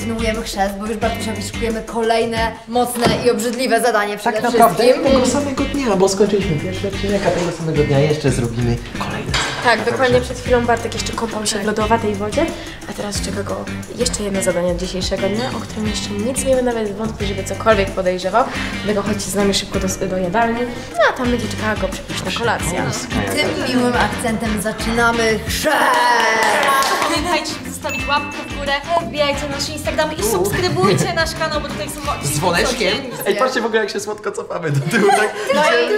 kontynuujemy chrzest, bo już Bartusiowi szykujemy kolejne, mocne i obrzydliwe zadanie przede Tak naprawdę wszystkim. tego samego dnia, bo skończyliśmy pierwszy odcinek, a tego samego dnia jeszcze zrobimy kolejny. Tak, dokładnie przed chwilą Bartek jeszcze kąpał się w lodowatej wodzie, a teraz czeka go jeszcze jedno zadanie dzisiejszego dnia, o którym jeszcze nic nie wiem, nawet wątpię, żeby cokolwiek podejrzewał. Dlatego chodźcie z nami szybko do, do jadalni, no a tam będzie czekała go przepyszna kolacja. Tym miłym akcentem zaczynamy chrzest! Pamiętajcie, zostawić łapkę w górę, wbijajcie na nasz Instagram i subskrybujcie nasz kanał, bo tutaj są Z dzwoneczkiem? Ej, patrzcie w ogóle jak się słodko cofamy do tyłu, tak? No i,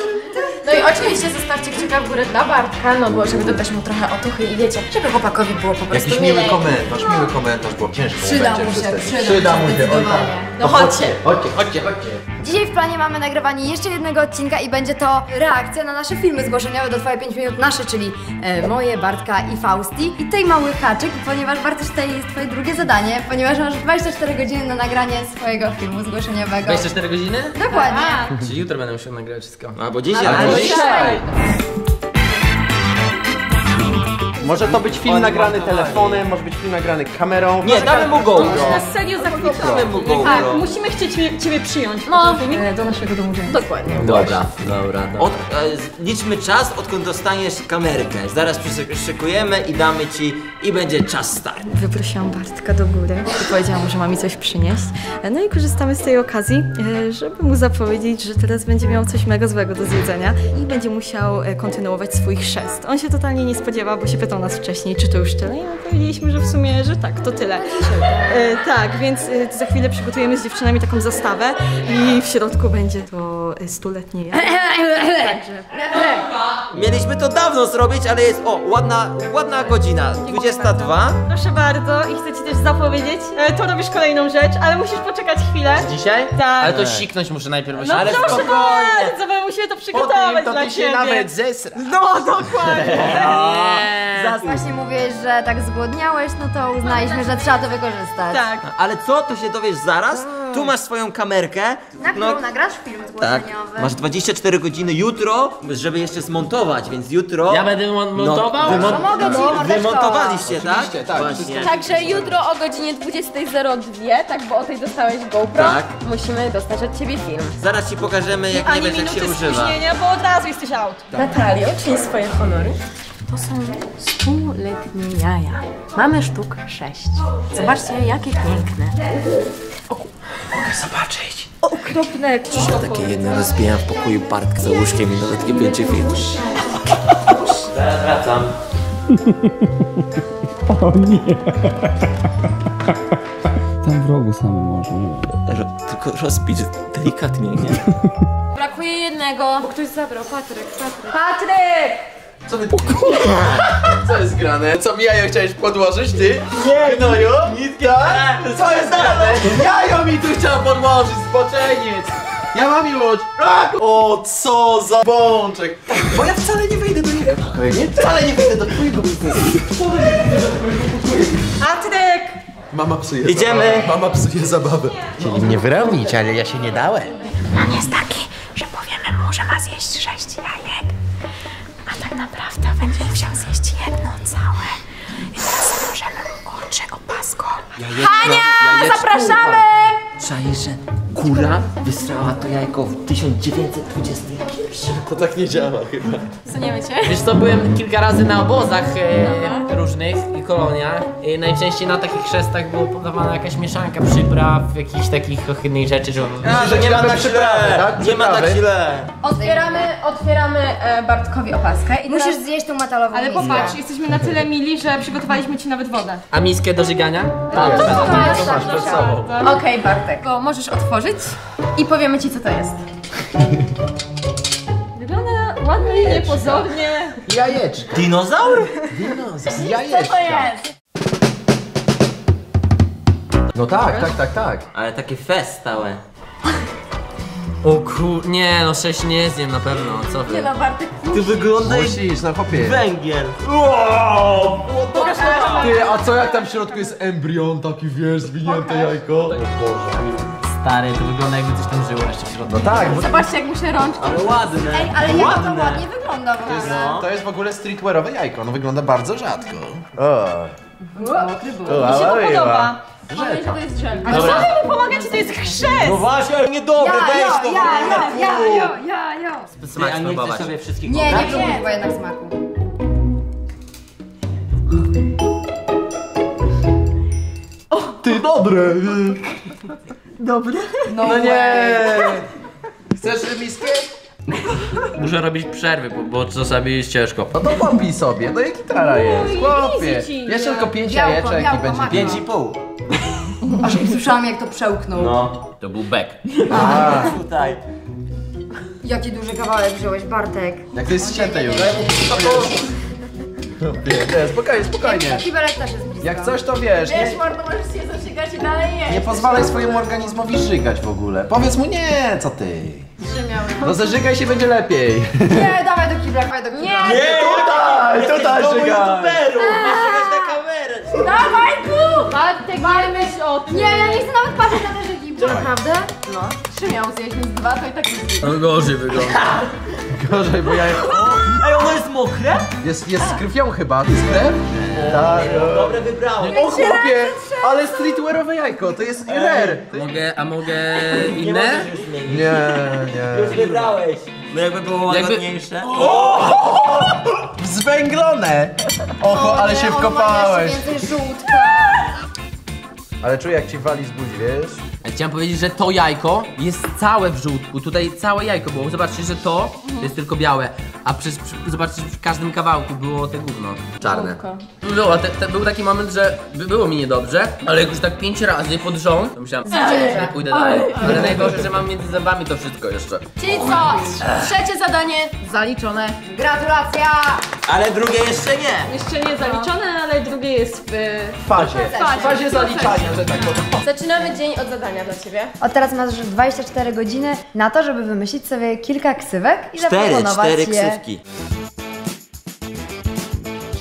no i oczywiście zostawcie kciuka w górę dla Bartka, no bo żeby dodać mu trochę otuchy i wiecie, żeby chłopakowi było po prostu Jakiś miły milej. komentarz, miły komentarz, bo ciężko mu Przyda będzie mu się, przestać. przyda, Przyda mu się, oj tak. zdecydowanie. No chodźcie. Chodźcie, chodźcie, chodźcie. Dzisiaj w planie mamy nagrywanie jeszcze jednego odcinka i będzie to reakcja na nasze filmy zgłoszeniowe do Twoje 5 minut nasze, czyli e, moje, Bartka i Fausti. I tutaj mały haczyk, ponieważ Bartosz, tutaj jest Twoje drugie zadanie, ponieważ masz 24 godziny na nagranie swojego filmu zgłoszeniowego. 24 godziny? Dokładnie. Czyli jutro będę musiał nagrywać wszystko. Albo dzisiaj, albo dzisiaj. Może to być film nagrany telefonem, może być film nagrany kamerą. Nie, damy mu GoPro. Na serio. Damy mu GoPro. Tak, musimy chcieć ciebie, ciebie przyjąć. No, do naszego domu Dokładnie. Dobra, dobra, dobra. Od, e, liczmy czas, odkąd dostaniesz kamerkę. Zaraz przyszykujemy i damy ci i będzie czas start. Wyprosiłam Bartka do góry i powiedziałam że ma mi coś przynieść. No i korzystamy z tej okazji, e, żeby mu zapowiedzieć, że teraz będzie miał coś mega złego do zjedzenia i będzie musiał e, kontynuować swój chrzest. On się totalnie nie spodziewa, bo się pytał nas wcześniej, czy to już tyle. I my powiedzieliśmy, że w sumie, że tak, to tyle. E, tak, więc e, za chwilę przygotujemy z dziewczynami taką zastawę i w środku będzie to e, stuletnie jadło. Mieliśmy to dawno zrobić, ale jest, o, ładna, ładna godzina. 22. Proszę bardzo i chcę ci też zapowiedzieć, e, to robisz kolejną rzecz, ale musisz poczekać chwilę. Dzisiaj? Tak. Ale to siknąć muszę najpierw. No Ale proszę spokojnie. bardzo, bo musimy to przygotować dla ciebie. zesra. No dokładnie. Właśnie mówiłeś, że tak zgłodniałeś, no to uznaliśmy, że trzeba to wykorzystać. Tak. Ale co, to się dowiesz zaraz? Tu masz swoją kamerkę. Na którą nagrasz film tak, zgłoszeniowy. masz 24 godziny jutro, żeby jeszcze zmontować, więc jutro... Ja będę mon- montował? No, wymon- Pomogę ci, mordeczko. wymontowaliście, tak? tak. Właśnie. Także jutro o godzinie 20.02, tak, bo o tej dostałeś GoPro, Tak. musimy dostać od ciebie film. Zaraz ci pokażemy, jak nie Ani wiesz, jak się minuty używa. spóźnienia, bo od razu jesteś out. Natalio, czyli swoje honory. To są stuletnie jaja. Mamy sztuk sześć. Zobaczcie, jakie piękne. Zobaczyć. Okropne. Takie jedno rozbijam w pokoju Bartka za łóżkiem i nawet takie będzie film. Zaraz wracam. Tam w rogu same może. Ro, tylko rozbić delikatnie, nie? Brakuje jednego, bo ktoś zabrał. Patryk, Patryk. Patryk! Co wy... Co jest grane? Co mi jajo chciałeś podłożyć, ty? Nie! Gnoju? Nitka? Co jest grane? Jajo mi tu chciał podłożyć, zboczeniec! Ja mam już! O, co za bączek! Bo ja wcale nie wejdę do niego nie? Wcale nie wejdę do twojego biznesu. Patryk! Mama psuje Idziemy. zabawę. Mama psuje zabawę. Chcieli mnie wyrobić, ale ja się nie dałem. Plan jest taki, opasko. Hania! Zapraszamy! Czaisz, że kura wysrała to jajko w 1921? To tak nie działa chyba. Suniemy cię. Wiesz co, byłem kilka razy na obozach e, różnych i koloniach. E, najczęściej na takich chrzestach było podawana jakaś mieszanka przypraw, jakichś takich ohydnych rzeczy, że... że nie ma tak źle, tak? Nie ma tak źle. Otwieramy, otwieramy e, Bartkowi opaskę i Musisz teraz... zjeść tą metalową Ale miskę. popatrz, jesteśmy na tyle mili, że przygotowaliśmy ci nawet wodę. A miskę do żygania? Tak, Masz, masz przed sobą. Okej, Bartek. Go możesz otworzyć i powiemy ci, co to jest. Wygląda ładnie, niepozornie. Jajeczko. Dinozaur? Jajeczko. jest? No tak, tak, tak, tak. Ale takie fest stałe. O kur... Nie, no sześć nie zjem na pewno, co wy? No Bartek, Ty wygląda jak Musisz, no chłopie. węgiel. Ty, a co jak tam w środku jest embrion, taki wiesz, zwinięte jajko? Stary, to wygląda jakby coś tam żyło jeszcze w środku. No tak, bo zobaczcie jak mu się rączki... Ale ładne. Ej, ale jak to ładnie wygląda w ogóle. No. to jest w ogóle streetwearowe jajko, no wygląda bardzo rzadko. O. Mi się to podoba. Rzeka. To jest drzewo. Ale co wy mu pomagacie, to jest chrzest! No właśnie, ale niedobre, Ja, weź ja, to ja, ja, ja, ja, ja, ja. Smak a nie chcesz spróbować. sobie wszystkich Nie, nie obrać? próbuj chyba jednak smaku. Ty dobre! No nie! Chcesz miskę? Muszę robić przerwy, bo, bo czasami jest ciężko. No to popij sobie, no i gitara jest, chłopie. ci, Jeszcze tylko pięć Białko, jajeczek i białko, będzie makro. Pięć i pół. Aż nie słyszałam jak to przełknął. No. To był bek. Tutaj. Jaki duży kawałek wziąłeś, Bartek. Jak to jest ścięte już. Nie, spokojnie, spokojnie. Kibelek też jest. Jak coś to wiesz, nie, mordo, możesz się zaczykać i dalej jeść. nie pozwalaj swojemu organizmowi żygać w ogóle. Powiedz mu nie, co ty. No zażygaj się będzie lepiej. Nie, dawaj do kibla, dawaj do kibla. Nie, Tutaj, tutaj żygaj. Dawaj tu! Bartek, nie myśl o tym. Nie, ja nie chcę nawet patrzeć na te żygi. Naprawdę? No, trzy miał zjeść, więc dwa to i tak jest. No gorzej wygląda. Gorzej, bo ja... Ej, ono jest mokre? Jest, jest z krwią chyba, to jest krew? Tak. Dobre wybrałem. O chłopie, ale streetwearowe jajko, to jest rare. Mogę, a mogę Nie inne? możesz już zmienić. Nie, Już nie. wybrałeś. No jakby było Jakby- łagodniejsze. Zwęglone! Oho, ale się wkopałeś. Ale czuję jak ci wali z buzi, wiesz? Chciałem powiedzieć, że to jajko jest całe w żółtku. Tutaj całe jajko było. Zobaczcie, że to to jest tylko białe. A przez, przy, zobaczcie, że w każdym kawałku było te gówno czarne. Było, te, te, był taki moment, że by było mi niedobrze, ale jak już tak pięć razy pod rząd, to myślałem, że pójdę dalej. Ale najgorsze, że mam między zębami to wszystko jeszcze. Czyli co? Trzecie zadanie zaliczone. Gratulacja! Ale drugie jeszcze nie. Jeszcze nie zaliczone, ale drugie jest w... W fazie. W fazie zaliczania, że tak powiem. Zaczynamy dzień od zadania dla Ciebie. Od teraz masz 24 godziny na to, żeby wymyślić sobie kilka ksywek i Cztery, zaproponować cztery je. ksywki.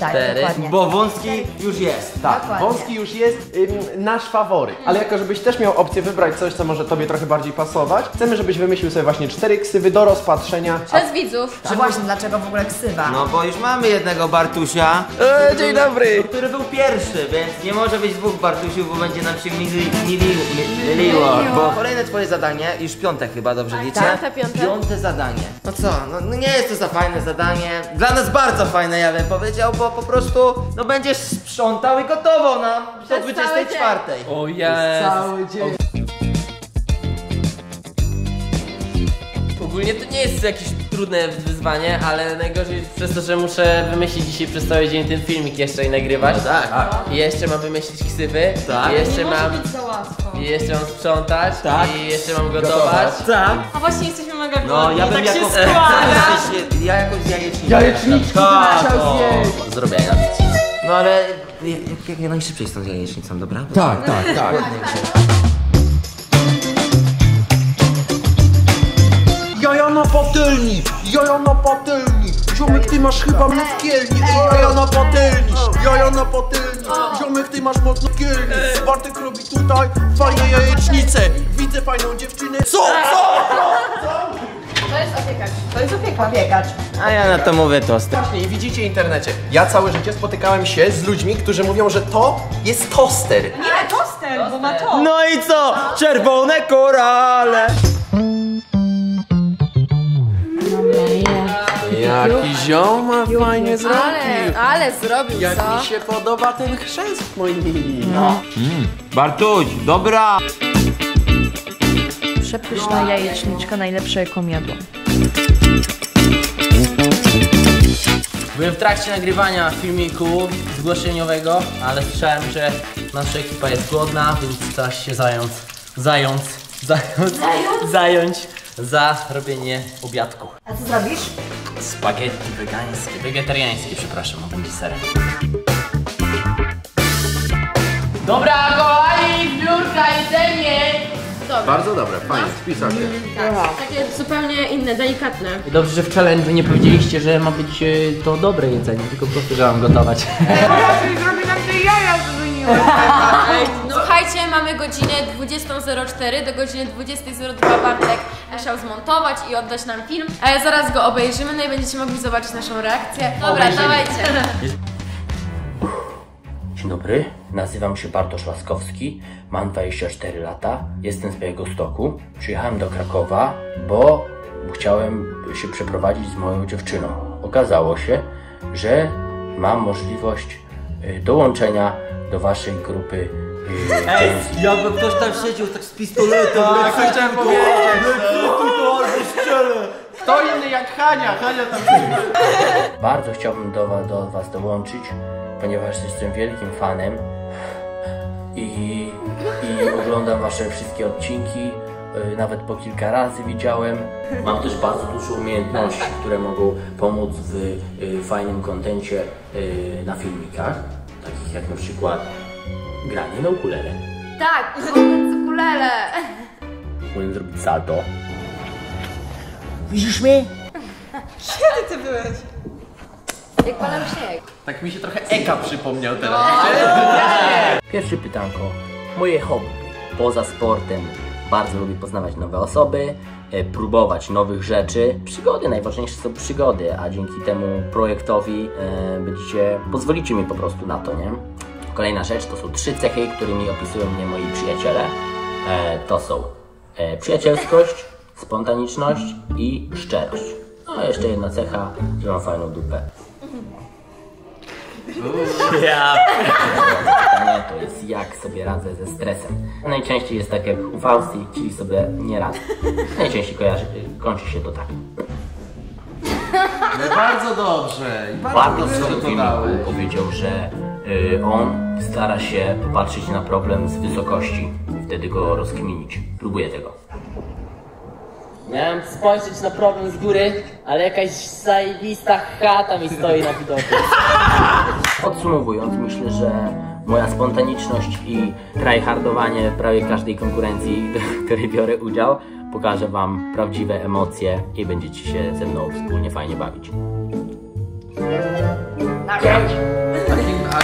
Tak, Cztery. dokładnie. Bo wąski już jest. Tak, Dokładnie. wąski już jest ym, nasz faworyt. Ale jako żebyś też miał opcję wybrać coś, co może tobie trochę bardziej pasować, chcemy, żebyś wymyślił sobie właśnie cztery ksywy do rozpatrzenia. Przez widzów. A właśnie, dlaczego w ogóle ksywa? No bo już mamy jednego Bartusia, E, dzień dobry! który był pierwszy, więc nie może być dwóch Bartusiów, bo będzie nam się mili, mili, mi- myliło. Bo kolejne twoje zadanie, już piąte chyba, dobrze liczę? Piąte, piąte. Piąte zadanie. No co, no, no nie jest to za fajne zadanie. Dla nas bardzo fajne, ja bym powiedział, bo po prostu, no będziesz sprzątał i gotował nam do Przez cały 24. O jest! Cały dzień. Ogólnie to nie jest jakieś trudne wyzwanie, ale najgorzej jest przez to, że muszę wymyślić dzisiaj przez cały dzień ten filmik jeszcze i nagrywać. tak. I jeszcze mam wymyślić ksywy. Tak. I jeszcze mam. za łatwo. I jeszcze mam sprzątać. Tak. I jeszcze mam gotować. Tak. A właśnie jesteśmy mega No ja bym tak jako... się składa. Ja jakoś z jajecznicy. Jajeczniczki Tak, chciał zjeść. Zrobienia. No ale jak, jak, jak najszybciej z tą jajecznicą, dobra? Tak, tak, tak. Jaja na patelni! Jaja na patelni! Ziomek, ty masz chyba mockielni! Ej, jaja na patelni! Jaja na patelni! Ziomek, ty masz mocno kielni! Bartek robi tutaj fajne jajecznice! Widzę fajną dziewczynę! Co? Co? To jest opiekacz. To jest opieka. Opiekacz. A ja na to mówię tost. Właśnie, i widzicie w internecie. Ja całe życie spotykałem się z ludźmi, którzy mówią, że to jest toster. Nie, toster, bo ma to. No i co? Czerwone korale! Jaki ziom ma fajnie Ale, ale zrobił, Jak co? mi się podoba ten chrzest, moi mili. Bartuś, dobra! Przepyszna jajeczniczka, najlepsze jaką jadłam. Byłem w trakcie nagrywania filmiku zgłoszeniowego, ale słyszałem, że nasza ekipa jest głodna, więc trzeba się zająć, zająć, zająć, zająć za robienie obiadku. A co zrobisz? Spaghetti wegańskie, wegetariańskie, przepraszam, będzie serem. Dobra, kochani, zbiórka, jedzenie! Bardzo dobre, fajnie, spisacie. Takie zupełnie inne, delikatne. I dobrze, że w challenge nie powiedzieliście, że ma być e, to dobre jedzenie, tylko po prostu, że mam gotować. Słuchajcie, mamy godzinę 20.04, do godziny 20.02 Bartek musiał zmontować i oddać nam film. E, zaraz go obejrzymy, no i będziecie mogli zobaczyć naszą reakcję. Dobra, dawajcie. Dzień dobry, nazywam się Bartosz Laskowski, mam 24 lata, jestem z Białegostoku. Przyjechałem do Krakowa, bo chciałem się przeprowadzić z moją dziewczyną. Okazało się, że mam możliwość dołączenia do waszej grupy y, James Jakby ktoś tam siedział tak z pistoletem, tak, Tak, chciałem powiedzieć. Kto inny jak Hania? Hania tam Bardzo chciałbym do, wa- do Was dołączyć, ponieważ jestem wielkim fanem i, i oglądam Wasze wszystkie odcinki. Y, Nawet po kilka razy widziałem. Mam też bardzo dużo umiejętności, które mogą pomóc w y, fajnym kontencie y, na filmikach, takich jak na przykład granie na ukulele. Tak, powiedz ukulele. Umiem zrobić salto. Jak padał śnieg. Tak mi się trochę Eka przypomniał teraz. Pierwsze pytanko. Moje hobby. Poza sportem bardzo lubię poznawać nowe osoby, e, próbować nowych rzeczy. Przygody, najważniejsze są przygody, a dzięki temu projektowi e, będziecie, pozwolicie mi po prostu na to, nie? Kolejna rzecz to są trzy cechy, którymi opisują mnie moi przyjaciele. E, to są przyjacielskość, spontaniczność i szczerość. No jeszcze jedna cecha, że mam fajną dupę. Pytanie to jest jak sobie radzę ze stresem. Najczęściej jest tak jak u Fausti, czyli sobie nie radzę. Najczęściej kojarzy, kończy się to tak. No bardzo dobrze. I bardzo dobrze swoim to filmiku dałeś. powiedział, że y, on stara się popatrzeć na problem z wysokości, wtedy go rozkminić. Próbuję tego. Miałem spojrzeć na problem z góry, ale jakaś zajebista chata mi stoi na widoku. Podsumowując, myślę, że moja spontaniczność i tryhardowanie prawie każdej konkurencji, w której biorę udział, pokaże Wam prawdziwe emocje i będziecie się ze mną wspólnie fajnie bawić. Takim, a czemu nie ma? A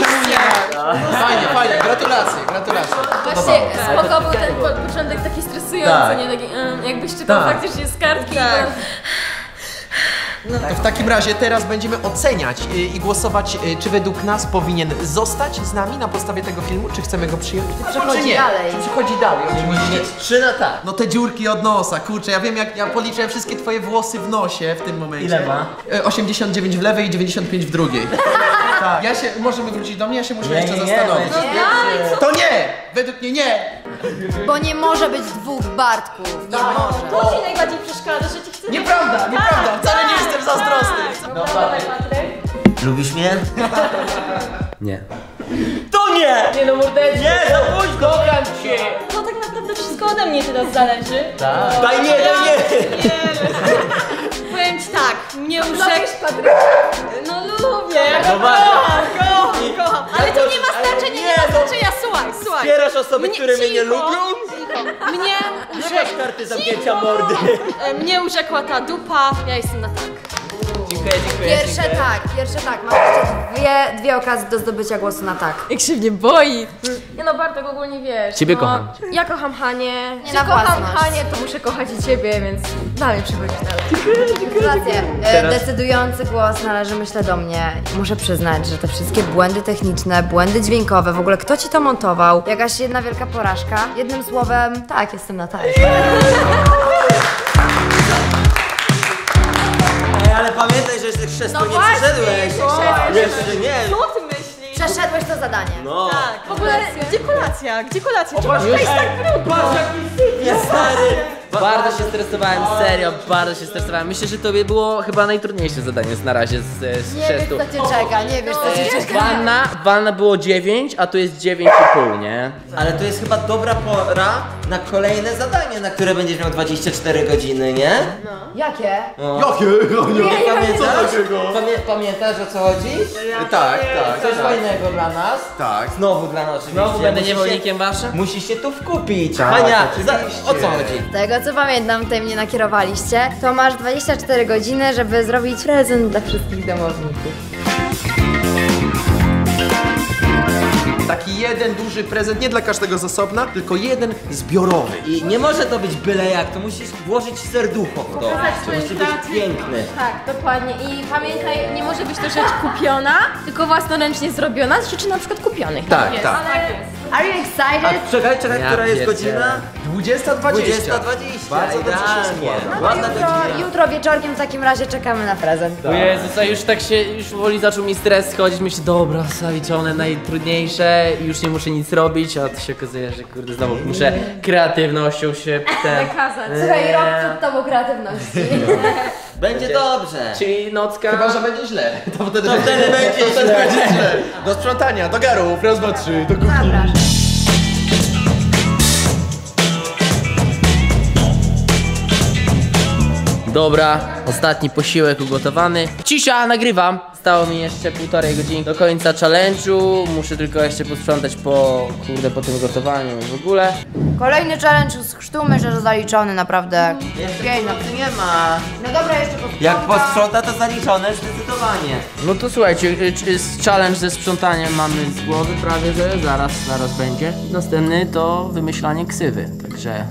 czemu nie ma? Fajnie, fajnie, gratulacje, gratulacje. Właśnie spoko był ten po- początek taki stresujący, Tak. nie? Taki, jakbyś czytał Tak. faktycznie z kartki. Tak. To w takim razie teraz będziemy oceniać y, i głosować, y, czy według nas powinien zostać z nami na podstawie tego filmu, czy chcemy go przyjąć. Przechodzi czy nie? dalej. Czy przychodzi dalej, oczywiście. Trzy na tak. No te dziurki od nosa, kurczę, ja wiem jak ja policzyłem wszystkie twoje włosy w nosie w tym momencie. Ile ma? Y, 89 w lewej i 95 w drugiej. tak. Ja się, możemy wrócić do mnie, ja się muszę jeszcze zastanowić. To nie! Według mnie nie! Bo nie może być dwóch Bartków. Nie może. To ci najbardziej przeszkadza, że ci chce... Nieprawda, nieprawda, wcale nie jestem zazdrosny. No, dawaj, Patryk. Lubisz mnie? Nie. To nie! Nie no mordeczko! Nie, za późno! Kocham cię! To tak naprawdę wszystko ode mnie teraz zależy. Daj nie, daj nie! Powiem ci tak, mnie urzekł... No lubię, ja go kocham, kocham, kocham. Ale to nie ma znaczenia, nie ma znaczenia, słuchaj, słuchaj. Wspierasz osoby, które mnie nie cicho, lubią? cicho. Mnie Nie masz karty zamknięcia mordy. E, Mnie urzekła ta dupa, ja jestem na tak. Dziękuję, dziękuję. Pierwsze tak, pierwsze tak. Masz jeszcze dwie, dwie okazje do zdobycia głosu na tak. Jak się mnie boi. Nie no, Bartek ogólnie wiesz. Ciebie no, kocham. Ja kocham Hanię. Nie na kocham własność. Hanię, to muszę kochać i ciebie, więc dalej przychodzisz dalej. Gratulacje. E, Decydujący głos należy myślę do mnie. Muszę przyznać, że te wszystkie błędy techniczne, błędy dźwiękowe, w ogóle kto ci to montował? Jakaś jedna wielka porażka. Jednym słowem, tak, jestem na tak. pamiętaj, że jeszcze chrzestno nie właśnie, przeszedłeś. jeszcze nie. Co ty myślisz? Przeszedłeś to zadanie. No. Tak, W ogóle, gdzie kolacja? Gdzie kolacja? Czemu Patrz, jaki jest stary. Bardzo się stresowałem, serio, bardzo się stresowałem. Myślę, że tobie było chyba najtrudniejsze zadanie z na razie z, z Nie wiesz szestu. co cię czeka, nie wiesz co cię czeka. Wanna, wanna było 9, a tu jest 9,5, nie? Ale to jest chyba dobra pora na kolejne zadanie, na które będziesz miał 24 godziny, nie? Jakie? Jakie? Nie pamiętasz? Pamię pamiętasz o co chodzi? Tak, tak, Coś tak. fajnego dla nas? Tak. Znowu dla nas oczywiście. Znowu będę Musisz się- niewolnikiem waszym? Musisz się tu wkupić. Tak, Hania, za, o co chodzi? Z tego co pamiętam, tutaj mnie nakierowaliście, to masz 24 godziny, żeby zrobić prezent dla wszystkich domowników. Taki jeden duży prezent, nie dla każdego z osobna, tylko jeden zbiorowy. I nie może to być byle jak, to musisz włożyć serducho w to. Pokazać To swoje musi być piękny. Tak, dokładnie. I pamiętaj, nie może być to rzecz kupiona, tylko własnoręcznie zrobiona z rzeczy na przykład kupionych. Tak, Jest. tak. Are you A excited? czekaj, czekaj, Ja która jest pierdzielę. godzina? 20.20. 20.20. Bardzo dobrze się Idealnie. składa. Ładna Jutro, godzina. jutro wieczorkiem w takim razie czekamy na prezent. O Jezus, a już tak się, już powoli zaczął mi stres schodzić, myślę, dobra, zaliczone najtrudniejsze i już nie muszę nic robić, a to się okazuje, że kurde, znowu muszę kreatywnością się ten... Wykazać. Słuchaj, rok przed tobą kreatywności. Będzie dobrze. Czyli nocka... Chyba, że będzie źle. To wtedy, To wtedy będzie to wtedy źle. będzie źle. Do sprzątania, do garów, raz, dwa, trzy, do kuchni. Zapraszam. Dobra, ostatni posiłek ugotowany. Cisza, nagrywam. Stało mi jeszcze półtorej godziny do końca challenge'u. Muszę tylko jeszcze posprzątać po, kurde, po tym gotowaniu i w ogóle. Kolejny challenge z chrztu, myślę, że zaliczony naprawdę. Jeszcze Piękno. pomocy nie ma. No dobra, jeszcze posprzątam. Jak posprząta, to zaliczone zdecydowanie. No to słuchajcie, y, czy- z challenge ze sprzątaniem mamy z głowy prawie, że zaraz, zaraz będzie. Następny to wymyślanie ksywy, także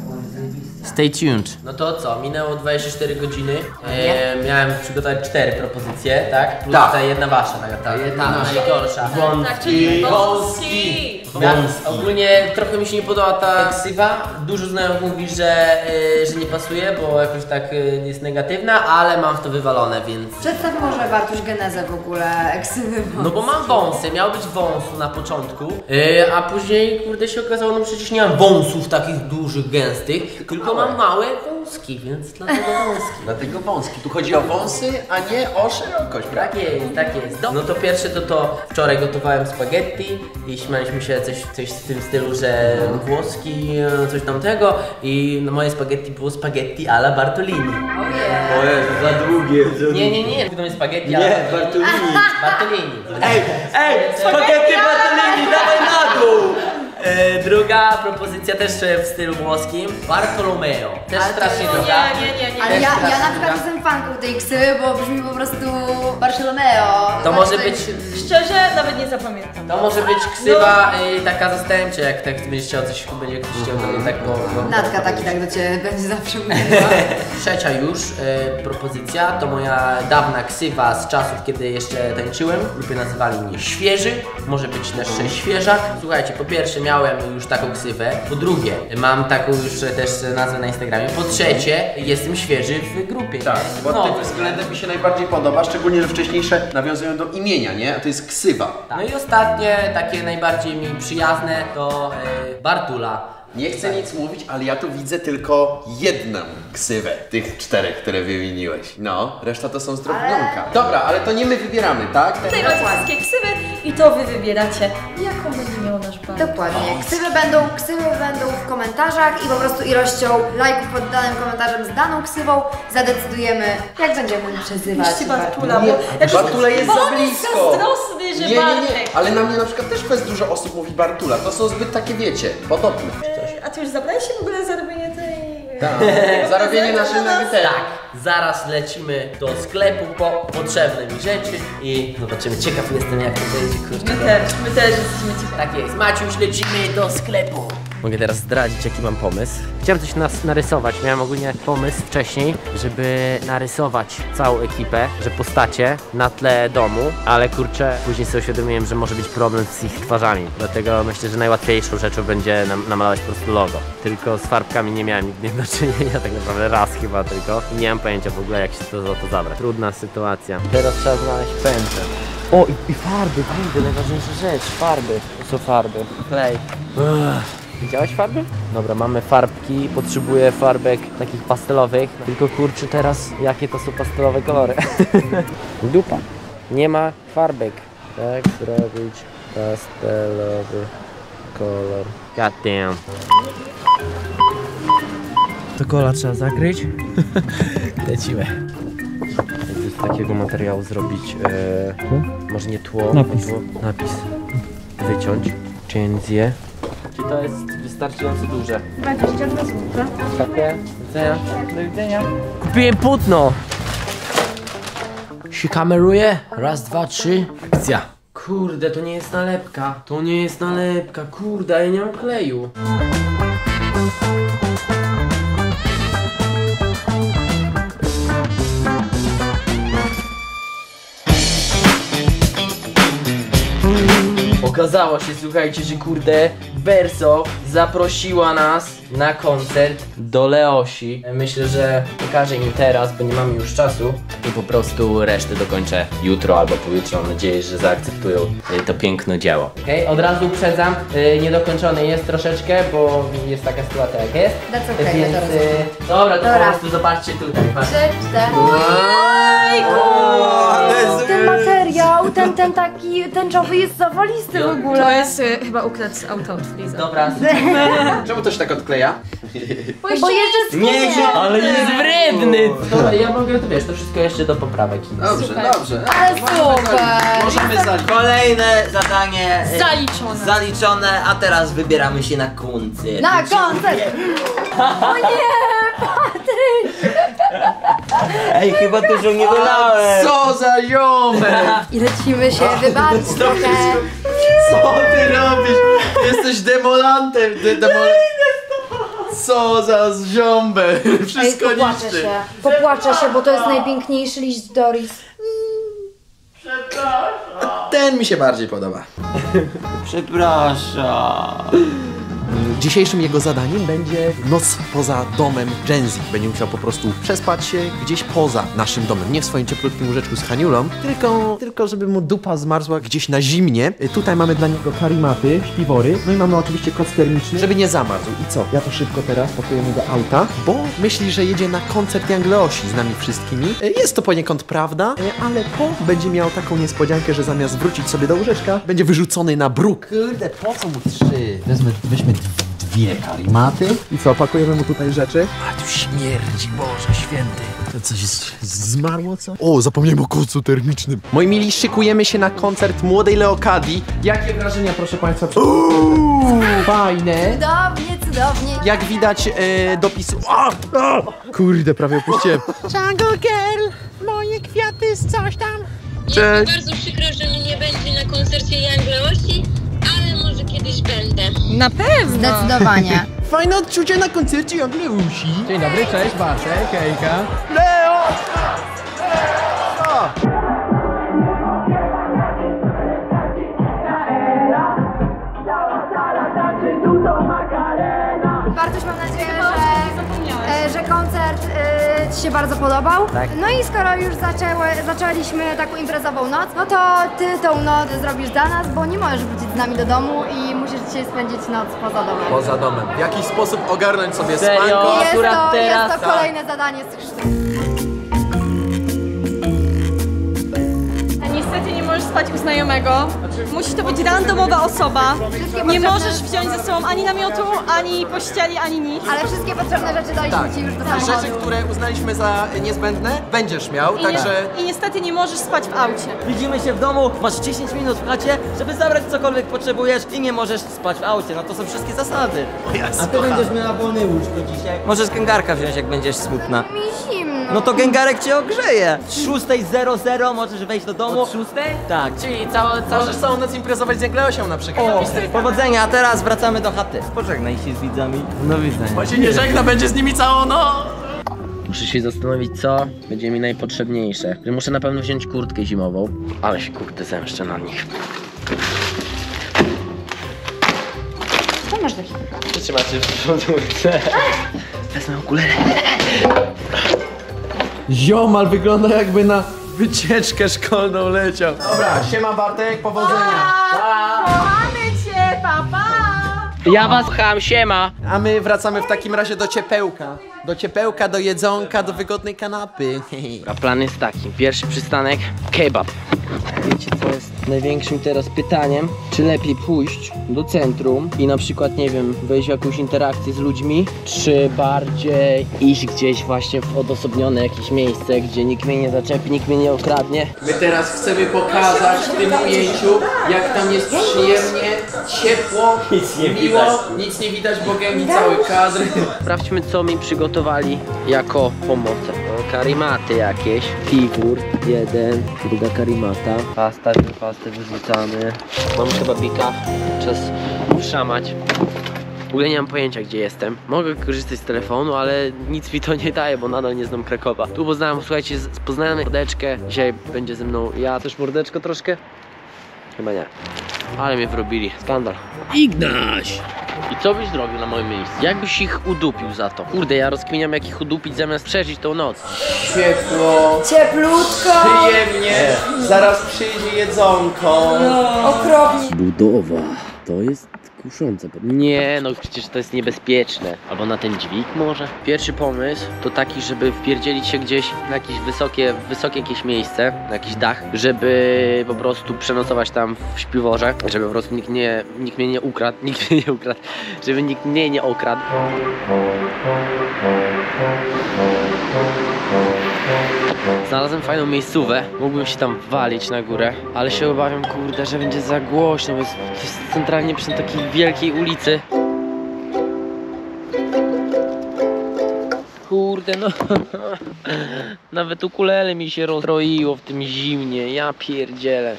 stay tuned. No to co, minęło 24 godziny, e, miałem przygotować 4 propozycje, tak? Plus Tak. ta jedna wasza, ta, ta jedna najgorsza. Tak, czyli wąski. Więc ogólnie trochę mi się nie podoba ta ksywa. Dużo znajomych mówi, że, y, że nie pasuje, bo jakoś tak y, jest negatywna, ale mam w to wywalone, więc Przedstaw może Bartuś genezę w ogóle eksywy. no bo mam wąsy, miał być wąsu na początku, yy, a później kurde się okazało, no przecież nie mam wąsów takich dużych, gęstych, tylko mam małe wąski, więc dlatego wąski. Dlatego wąski. Tu chodzi o wąsy, a nie o szerokość, Tak jest, tak jest. No to pierwsze to to, wczoraj gotowałem spaghetti i śmialiśmy się coś, coś w tym stylu, że włoski, e, coś tamtego i no moje spaghetti było spaghetti alla Bartolini. O Jezu, za długie. za Nie, nie, nie, to jest spaghetti alla Nie, Bartolini. Bartolini. Ej, ej, spaghetti Bartolini, dawaj na druga propozycja też e, w stylu włoskim. Bartolomeo. Też strasznie droga. Nie, nie, nie, nie. Ale Też ja, ja strasznie na przykład droga. jestem fanką tej ksywy, bo brzmi po prostu Barceloneo. To może być, Szczerze, nawet nie zapamiętam. to może być ksywa e, taka zastępcza, jak tak będziesz chciał coś, będzie ktoś chciał to nie tak bo, bo Natka taki tak do ciebie będzie zawsze mówiła. Trzecia już e, propozycja to moja dawna ksywa z czasów, kiedy jeszcze tańczyłem. Ludzie nazywali mnie świeży, może być też e, świeżak. Słuchajcie, po pierwsze miałem już taką ksywę, po drugie mam taką już też nazwę na Instagramie, po trzecie jestem świeży w grupie. Tak, nie? bo No. tym względem mi się najbardziej podoba, szczególnie, że wcześniejsze nawiązują do imienia, nie? A to jest ksywa. No i ostatnie, takie najbardziej mi przyjazne to e, Bartula. Nie chcę nic mówić, ale ja tu widzę tylko jedną ksywę tych czterech, które wymieniłeś. No, reszta to są z drobnionka. Dobra, ale to nie my wybieramy, tak? Tutaj macie wszystkie ksywy i to wy wybieracie, jaką będzie miał nasz bar. Dokładnie. Ksywy będą, ksywy będą w komentarzach i po prostu ilością lajków pod danym komentarzem z daną ksywą zadecydujemy, jak będziemy przezywać. Piszcie Bartula, bo... jak- Bartula jest za blisko. zazdrosny, że Nie, nie, nie, ale na mnie na przykład też bez dużo osób mówi Bartula. To są zbyt takie, wiecie, podobne. A ty już zabrałeś się w ogóle za robienie. Tak. Zarobienie naszej nagrody. Tak, zaraz lecimy do sklepu po potrzebne mi rzeczy i zobaczymy. Ciekaw jestem jak to będzie, kurczę. My też, my też jesteśmy ciekawi. Tak jest, Maciuś, lecimy do sklepu. Mogę teraz zdradzić, jaki mam pomysł. Chciałem coś nas narysować. Miałem ogólnie pomysł wcześniej, żeby narysować całą ekipę, że postacie na tle domu, ale kurczę, później sobie uświadomiłem, że może być problem z ich twarzami. Dlatego myślę, że najłatwiejszą rzeczą będzie nam namalować po prostu logo. Tylko z farbkami nie miałem nigdy do czynienia, tak naprawdę raz chyba tylko. I nie mam pojęcia w ogóle, jak się to za to zabrać. Trudna sytuacja. Teraz trzeba znaleźć pętlę. O, i, i farby, kurde, najważniejsza rzecz, farby. Są farby. Klej. Ugh. Widziałeś farby? Dobra, mamy farbki, potrzebuję farbek takich pastelowych, tylko kurczę teraz, jakie to są pastelowe kolory. Dupa. Nie ma farbek. Jak zrobić pastelowy kolor? God damn. To kola trzeba zakryć. Lecimy. Z takiego materiału zrobić, e, może nie tło, Napis. tło, napis. Wyciąć. Change je. Czy to jest wystarczająco duże? 22 zł. Takie, do widzenia. Do widzenia. Kupiłem płótno. Się kameruje. Raz, dwa, trzy. Akcja. Kurde, to nie jest nalepka. To nie jest nalepka. Kurde, ja nie mam kleju. Okazało się, słuchajcie, że kurde, Verso zaprosiła nas na koncert do Leosi. Myślę, że pokażę im teraz, bo nie mamy już czasu. I po prostu resztę dokończę jutro albo pojutrze. Mam nadzieję, że zaakceptują y, to piękne dzieło. Okej, od razu uprzedzam, y, niedokończony jest troszeczkę, bo jest taka sytuacja jak jest. That's okay, Więc, ja to y, dobra, to Dobra. po prostu zobaczcie tutaj. patrzcie. Trzy, cztery. ale ten, taki tęczowy jest zawalisty w To ogóle. jest y, chyba ukradł z auta od Friza. Dobra, Czemu to się tak odkleja? Bo jeszcze Nie, spłynie. ale jest wredny! Dobra, ja mogę, to wiesz, to wszystko jeszcze do poprawek. Dobrze, dobrze. Ale super. Możemy zaliczyć. Kolejne zadanie e, Zaliczone. zaliczone, a teraz wybieramy się na koncert. Na koncert. O nie. Ej, chyba dużo nie wylałem. Co za ziomek! I lecimy się wybawić trochę. Co ty robisz? Jesteś demolantem. De demol... Co za ziombel! Ej, Wszystko popłaczę niszczy. się. Popłaczę się, bo to jest najpiękniejszy liść Doris. Ten mi się bardziej podoba. Przepraszam. Dzisiejszym jego zadaniem będzie noc poza domem Genzi. Będzie musiał po prostu przespać się gdzieś poza naszym domem. Nie w swoim cieplutkim łóżeczku z Haniulą, tylko, tylko żeby mu dupa zmarzła gdzieś na zimnie. Y, Tutaj mamy dla niego karimaty, śpiwory, no i mamy oczywiście koc termiczny, żeby nie zamarzł. I co? Ja to szybko teraz pakuję mu do auta, bo myśli, że jedzie na koncert Jangleosi z nami wszystkimi. Y, Jest to poniekąd prawda, y, ale po będzie miał taką niespodziankę, że zamiast wrócić sobie do łóżeczka, będzie wyrzucony na bruk. Kurde, po co mu trzy? Wezmę, weźmy dwie karimaty. I co, pakujemy mu tutaj rzeczy? A tu śmierdzi, Boże Święty. To coś z, zmarło, co? O, zapomniałem o kocu termicznym. Moi mili, szykujemy się na koncert młodej Leokadii. Jakie wrażenia, proszę Państwa? Uuu, fajne. Cudownie, cudownie. Jak widać e, dopisu... O, o, kurde, prawie opuściłem. Jungle Girl, moje kwiaty z coś tam. Jest mi bardzo przykro, że mnie nie będzie na koncercie Young Leosi, będę. Na pewno! Zdecydowanie. Fajne odczucie na koncercie Jangleusi. Dzień dobry, cześć Bartek, hejka. Leo! Ci się bardzo podobał. No i skoro już zaczęły, zaczęliśmy taką imprezową noc, no to Ty tą noc zrobisz dla nas, bo nie możesz wrócić z nami do domu i musisz dzisiaj spędzić noc poza domem. Poza domem. W jakiś sposób ogarnąć sobie Serio? spanko. Jest akurat to, teraz, jest to tak. kolejne zadanie z chrztu. Spać u znajomego. Musi to być randomowa osoba. Nie możesz wziąć ze sobą ani namiotu, ani pościeli, ani nic. Ale wszystkie potrzebne rzeczy daliśmy Tak. Ci już do samochodu. Rzeczy, które uznaliśmy za niezbędne, będziesz miał, I, także... nie, I niestety nie możesz spać w aucie. Widzimy się w domu, masz 10 minut w chacie, żeby zabrać cokolwiek potrzebujesz i nie możesz spać w aucie. No to są wszystkie zasady. A ty będziesz miała wolne łóżko dzisiaj. Możesz gęgarka wziąć, jak będziesz smutna. Mi zimno. No to gęgarek cię ogrzeje. 6.00 możesz wejść do domu. Od szóstej? Tak. Czyli całe, całe... Możesz całą noc imprezować z Jagleosią na przykład. O, powodzenia, a teraz wracamy do chaty. Pożegnaj się z widzami. Do widzenia. Bo się nie żegna, będzie z nimi całą noc. Muszę się zastanowić, co będzie mi najpotrzebniejsze. Muszę na pewno wziąć kurtkę zimową, ale się kurde zemszczę na nich. Co masz takiego? Przytrzymacie w przodówce. Wezmę okulary. Ziomal wygląda jakby na wycieczkę szkolną leciał. Dobra, siema Bartek, powodzenia. Kochamy cię, papa! Ja was kocham, siema. A my wracamy w takim razie do ciepełka. Do ciepełka, do jedzonka, do wygodnej kanapy. A plan jest taki. Pierwszy przystanek kebab. Wiecie co jest największym teraz pytaniem? Czy lepiej pójść do centrum i na przykład, nie wiem, wejść w jakąś interakcję z ludźmi, czy bardziej iść gdzieś właśnie w odosobnione jakieś miejsce, gdzie nikt mnie nie zaczepi, nikt mnie nie okradnie? My teraz chcemy pokazać w tym ujęciu, jak tam jest przyjemnie, ciepło, miło, nic nie widać, bo gębi cały kadr. Sprawdźmy, co mi przygotowali jako pomoce. Karimaty jakieś. Figur, jeden, druga karimata. Pasta, pastę wyrzucamy. Mam chyba bika, czas wszamać. W ogóle nie mam pojęcia gdzie jestem. Mogę korzystać z telefonu, ale nic mi to nie daje, bo nadal nie znam Krakowa. Tu poznałem, słuchajcie, poznałem mordeczkę. Dzisiaj będzie ze mną ja też mordeczko troszkę. Chyba nie. Ale mnie wrobili. Skandal. Ignaś! I co byś zrobił na moim miejscu? Jakbyś ich udupił za to? Kurde, ja rozkminiam jak ich udupić zamiast przeżyć tą noc. Ciepło, Cieplutko! przyjemnie, zaraz przyjdzie jedzonko. Okropnie. Budowa. To jest kuszące. Nie, no przecież to jest niebezpieczne. Albo na ten dźwig może? Pierwszy pomysł to taki, żeby wpierdzielić się gdzieś na jakieś wysokie, wysokie jakieś miejsce, na jakiś dach, żeby po prostu przenocować tam w śpiworze, żeby po prostu nikt, nie, nikt mnie nie ukradł, nikt mnie nie ukradł, żeby nikt mnie nie okradł. Znalazłem fajną miejscówę, mógłbym się tam walić na górę, ale się obawiam, kurde, że będzie za głośno, bo jest, jest centralnie przy takiej wielkiej ulicy. Kurde, no. Nawet ukulele mi się rozroiło w tym zimnie, ja pierdzielę.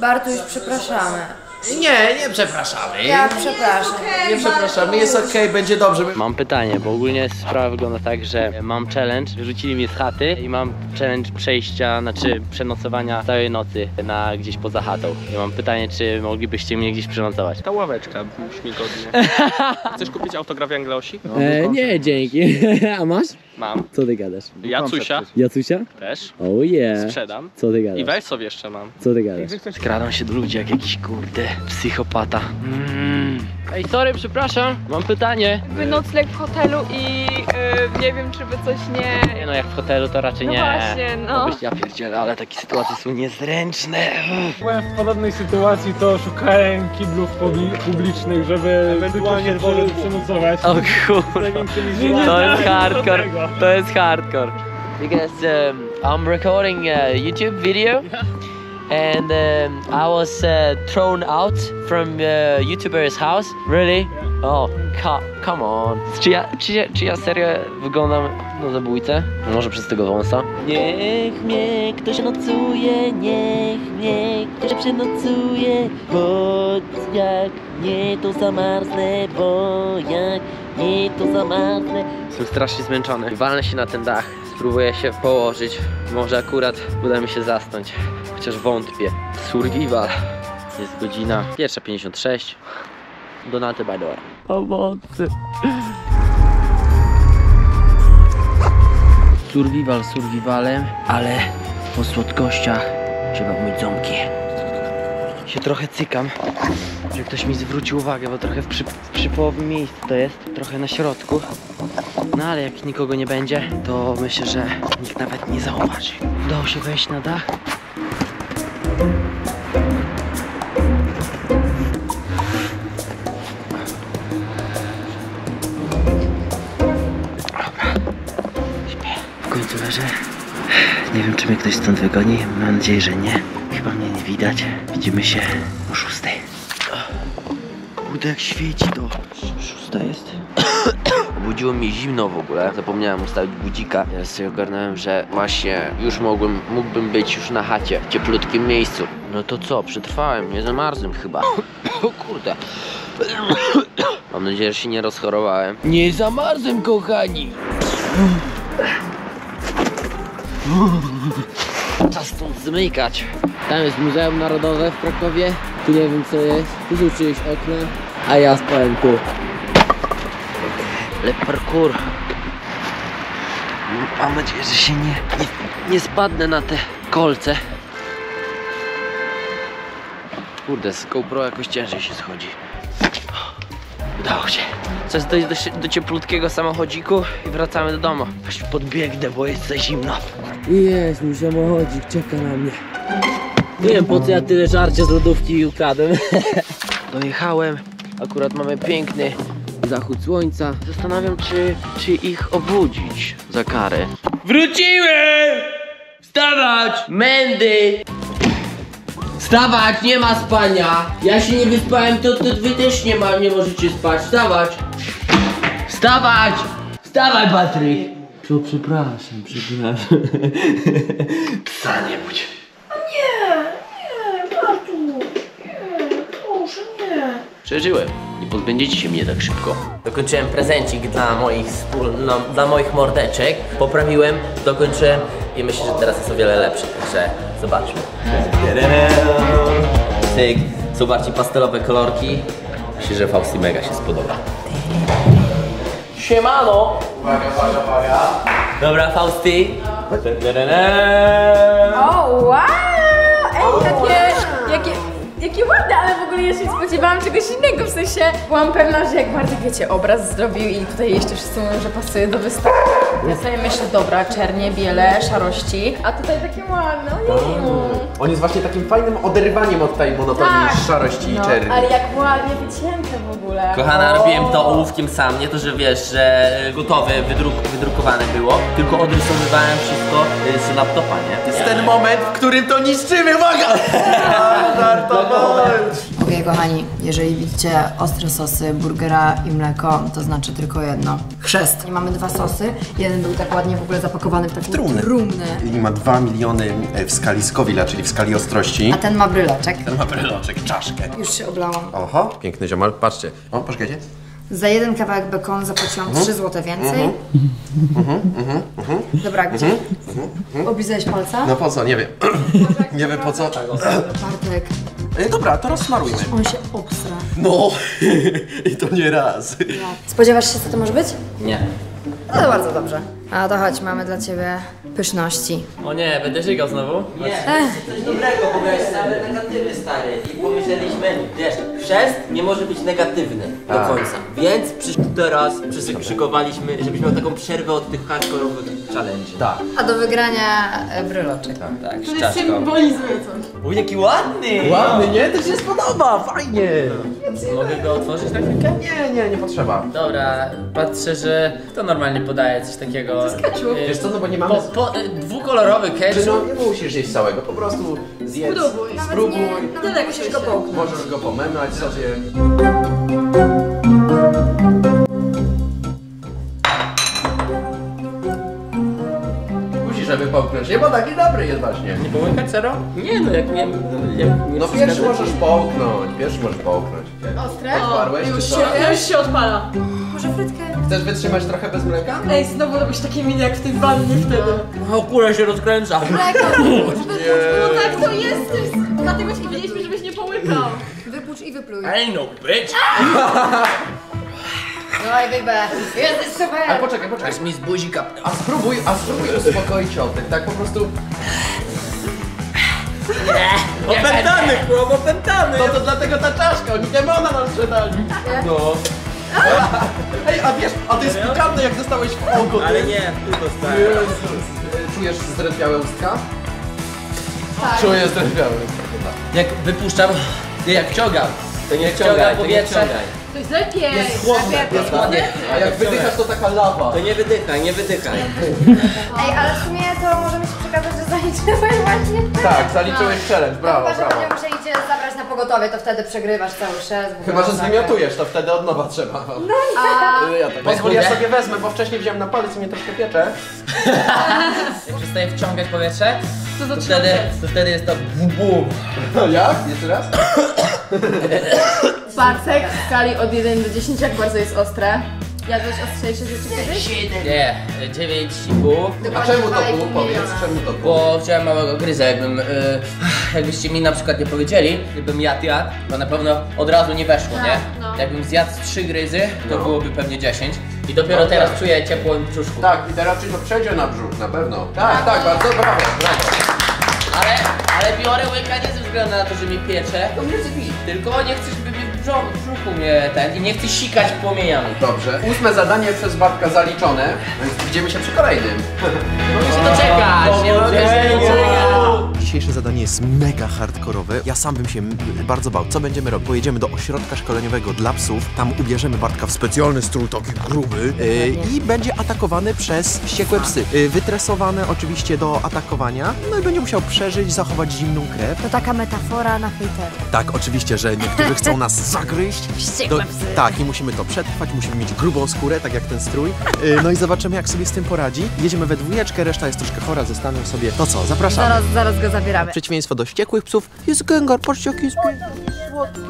Bartuś, przepraszamy. Nie, nie przepraszamy. Ja przepraszam. Nie przepraszamy, jest okej, będzie dobrze. Mam pytanie, bo ogólnie sprawa wygląda tak, że mam challenge, wyrzucili mnie z chaty i mam challenge przejścia, znaczy przenocowania całej nocy na gdzieś poza chatą. I mam pytanie, czy moglibyście mnie gdzieś przenocować? Ta ławeczka brzmi godnie. Chcesz kupić autograf Jangleosi? E, nie, dzięki. A masz? Mam. Co ty gadasz? Jacusia Jacusia? też. Oh yeah. Sprzedam. Co ty gadasz? I Wersów jeszcze mam. Co ty gadasz? Skradą się do ludzi jak jakiś kurde psychopata. Mm. Ej, sorry, przepraszam, mam pytanie. Jakby nocleg w hotelu i y, nie wiem, czy by coś nie... Nie no, jak w hotelu to raczej No nie. właśnie, no. To byś- Ja pierdzielę, ale takie sytuacje są niezręczne. Byłem w podobnej sytuacji, to szukałem kiblów publi- publicznych, żeby ewentualnie przenocować. O kurde, największymi to jest życzeniami hardcore, to jest hardcore. Because um, I'm recording a YouTube video and um, I was uh, thrown out from uh, YouTuber's house. Really? Oh, co- come on. Czy ja, czy, ja, czy ja serio wyglądam na zabójcę? Może przez tego wąsa? Niech mnie ktoś nocuje, niech mnie ktoś przenocuje, bo jak nie to zamarznę, bo jak nie to zamarznę. Jestem strasznie zmęczony. Walnę się na ten dach, spróbuję się położyć. Może akurat uda mi się zasnąć, chociaż wątpię. Survival. Jest godzina pierwsza 56. Donaty way. Pomocy. Survival survivalem, ale po słodkościach trzeba myć ząbki. Się trochę cykam, że ktoś mi zwrócił uwagę, bo trochę w, przy, w przypołowym miejscu to jest, trochę na środku. No ale jak nikogo nie będzie, to myślę, że nikt nawet nie zauważy. Udało się wejść na dach. W końcu. Nie wiem, czy mnie ktoś stąd wygoni. Mam nadzieję, że nie. Chyba mnie nie widać. Widzimy się o szóstej. Kurde, jak świeci to. Szósta jest. Obudziło mnie zimno w ogóle. Zapomniałem ustawić budzika. Teraz sobie ogarnąłem, że właśnie już mogłem, mógłbym być już na chacie. W cieplutkim miejscu. No to co, przetrwałem. Nie zamarzłem chyba. O kurde. Mam nadzieję, że się nie rozchorowałem. Nie zamarzłem, kochani. Czas stąd zmykać. Tam jest Muzeum Narodowe w Krakowie. Tu nie wiem co jest. Tu są czyjeś okna. A ja spałem tu. Ale parkour. Mam nadzieję, że się nie, nie, nie spadnę na te kolce. Kurde, z GoPro jakoś ciężej się schodzi. Udało się. Czas dojść do, do cieplutkiego samochodziku i wracamy do domu. Weź podbiegnę, bo jest za zimno. Jest mój samochodzik, czeka na mnie. Nie wiem po co ja tyle żarcia z lodówki ukradłem. Dojechałem. Akurat mamy piękny zachód słońca. Zastanawiam czy, czy ich obudzić za karę. Wróciłem! Wstawać! Mędy! Wstawać, nie ma spania! Ja się nie wyspałem, to, to wy też nie, ma, nie możecie spać. Wstawać! Wstawać! Wstawaj, Patryk! To przepraszam, przepraszam. Psa nie budź. Nie, nie, Bartu. Nie, proszę, nie. Przeżyłem. Nie pozbędziecie się mnie tak szybko. Dokończyłem prezencik dla moich wspól... no, dla moich mordeczek. Poprawiłem, dokończyłem i myślę, że teraz jest o wiele lepszy, także zobaczmy. Cyk. Zobaczcie pastelowe kolorki. Myślę, że Fausti mega się spodoba. Siemano! Uwaga, uwaga, uwaga. Dobra, Fausti. O, wow! Ej, jakie, jakie ładne, ale w ogóle ja się spodziewałam czegoś innego, w sensie byłam pewna, że jak Bartek, wiecie, obraz zrobił i tutaj jeszcze wszyscy mówią, że pasuje do wystawy. Ja sobie myślę, dobra, czernie, biele, szarości, a tutaj takie ładne, ojej. On jest właśnie takim fajnym oderwaniem od tej monotonii Tak. szarości i No, czerni. ale jak ładnie wycięte w ogóle. Kochana, O. robiłem to ołówkiem sam, nie to, że wiesz, że e, gotowe, wydruk, wydrukowane było, tylko odrysowywałem wszystko e, z laptopa, nie? To jest ten moment, w którym to niszczymy, uwaga! Żartowałem! Okej, kochani, jeżeli widzicie ostre sosy, burgera i mleko, to znaczy tylko jedno. Chrzest. I mamy dwa sosy. Jeden był tak ładnie w ogóle zapakowany w taką Trumnę. trumnę. I ma 2 miliony e, w skali Scoville'a, czyli w skali ostrości. A ten ma bryloczek. Ten ma bryloczek, czaszkę. Już się oblałam. Oho, piękny ziomal, patrzcie. O, poczekajcie. Za jeden kawałek bekonu zapłaciłam 3 zł więcej. Dobra, gdzie? Oblizałeś palca? No po co, nie wiem. nie wiem po co. Bartek, E, Dobra, to rozsmarujmy. on się obsra. No, i to nie raz. Spodziewasz się, co to może być? Nie. No to bardzo dobrze. A to chodź, mamy dla ciebie pyszności. O nie, będę żygał znowu? Nie, coś dobrego, bo miałeś same negatywy, stary. I pomyśleliśmy, wiesz, chrzest nie może być negatywny do Tak. końca. Więc przysz teraz przyszykowaliśmy, żebyś miał taką przerwę od tych hardkorowych challenge. Tak. A do wygrania e, bryloczek. Tak, z czaszką. O, jaki ładny! Ładny, nie? To się spodoba, fajnie. Mogę go otworzyć na chwilkę? Nie, nie, nie potrzeba. Dobra, patrzę, że to normalnie podaje coś takiego. Ketchup. Y, Wiesz co, no bo nie mamy- Po, po, y, dwukolorowy Czy ketchup. no, nie musisz jeść całego, po prostu zjedz. Spróbuj. Spróbuj. Nawet nie musisz go połknąć. Możesz go pomemlać sobie. Żeby połknąć, nie? Bo taki dobry jest właśnie. Nie połykać zero? Nie no, jak nie... Jak nie No pierwszy możesz połknąć, pierwszy możesz połknąć. Ostre? Odparłeś, już czy się, co? już się odpala. Może frytkę? Chcesz wytrzymać trochę bez mleka? Ej, znowu robisz takie miny jak w tej wannie wtedy. O kurę się rozkręca. No tak to jest. to jest- Dlatego ci powiedzieliśmy, żebyś nie połykał. Wypucz i wypluj. Ain't no bitch. Dawaj, bybę. Jesteś Ale super. poczekaj, poczekaj. Aż mi z buzi kapnął. A spróbuj, a spróbuj uspokoić oddech, tak po prostu. Opętany, chłop, opętany. No to dlatego ta czaszka, oni demona nam sprzedali. No. Ej, a wiesz, a to jest pikantne jak dostałeś w oko, ty. Ale nie. Jezus. E, Czujesz zdrętwiałe ustka? Tak. Czuję zdrętwiałe ustka. Jak wypuszczam, nie, jak wciągam, to nie wciągam powietrze. Lepiej. Jest chłodne, jest chłodne. A jak wydychasz to taka lawa. To nie wydychaj, nie wydychaj. Ej, ale w sumie to możemy ci przekazać, że zaliczyłeś właśnie. Tak, zaliczyłeś challenge, brawo, Chyba, że brawo. będziemy musieli cię zabrać na pogotowie, to wtedy przegrywasz cały szef. Chyba, że zwymiotujesz, to wtedy od nowa trzeba. No A, ja tak. Pozwól, ja sobie wezmę, bo wcześniej wziąłem na palec i mnie troszkę piecze. Jak przestaje wciągać powietrze, To to wtedy, to wtedy jest to bum bum. No jak? Jeszcze raz? Bartek w skali od 1 do 10 jak bardzo jest ostre? Jadłeś ostrzejsze rzeczy kiedyś? Nie, 9,5. A czemu to było? Powiedz, czemu to było? Bo chciałem małego gryza, jakbym, y, jakbyście mi na przykład nie powiedzieli, gdybym jadł jadł, to na pewno od razu nie weszło, nie? no. Jakbym zjadł trzy gryzy, to byłoby pewnie 10. I dopiero teraz czuję ciepło w brzuszku. Tak, i teraz ci to przejdzie na brzuch, na pewno. Tak, tak, bardzo brawo, brawo. Ale, ale biorę łyka nie ze względu na to, że mi piecze, tylko nie chcę, żeby mi w brzuchu, mnie ten i nie chcę sikać płomieniami. Dobrze. Ósme zadanie przez Bartka zaliczone, więc widzimy się przy kolejnym. Nie mogę się doczekać, nie mogę się doczekać. Dzisiejsze zadanie jest mega hardkorowe. Ja sam bym się bardzo bał. Co będziemy robić? Pojedziemy do ośrodka szkoleniowego dla psów. Tam ubierzemy Bartka w specjalny strój, taki gruby. Yy, I będzie atakowany przez wściekłe psy. Yy, wytresowane oczywiście do atakowania. No i będzie musiał przeżyć, zachować zimną krew. To taka metafora na hejterów. Tak, oczywiście, że niektórzy chcą nas zagryźć. Wściekłe psy. Tak, i musimy to przetrwać, musimy mieć grubą skórę, tak jak ten strój. Yy, No i zobaczymy, jak sobie z tym poradzi. Jedziemy we dwójeczkę, reszta jest troszkę chora, zostaną sobie. To co, zapraszamy. Zaraz, zaraz go zabieramy. Przeciwieństwo do wściekłych psów jest Gengar, patrzcie jaki jest piękny, słodki.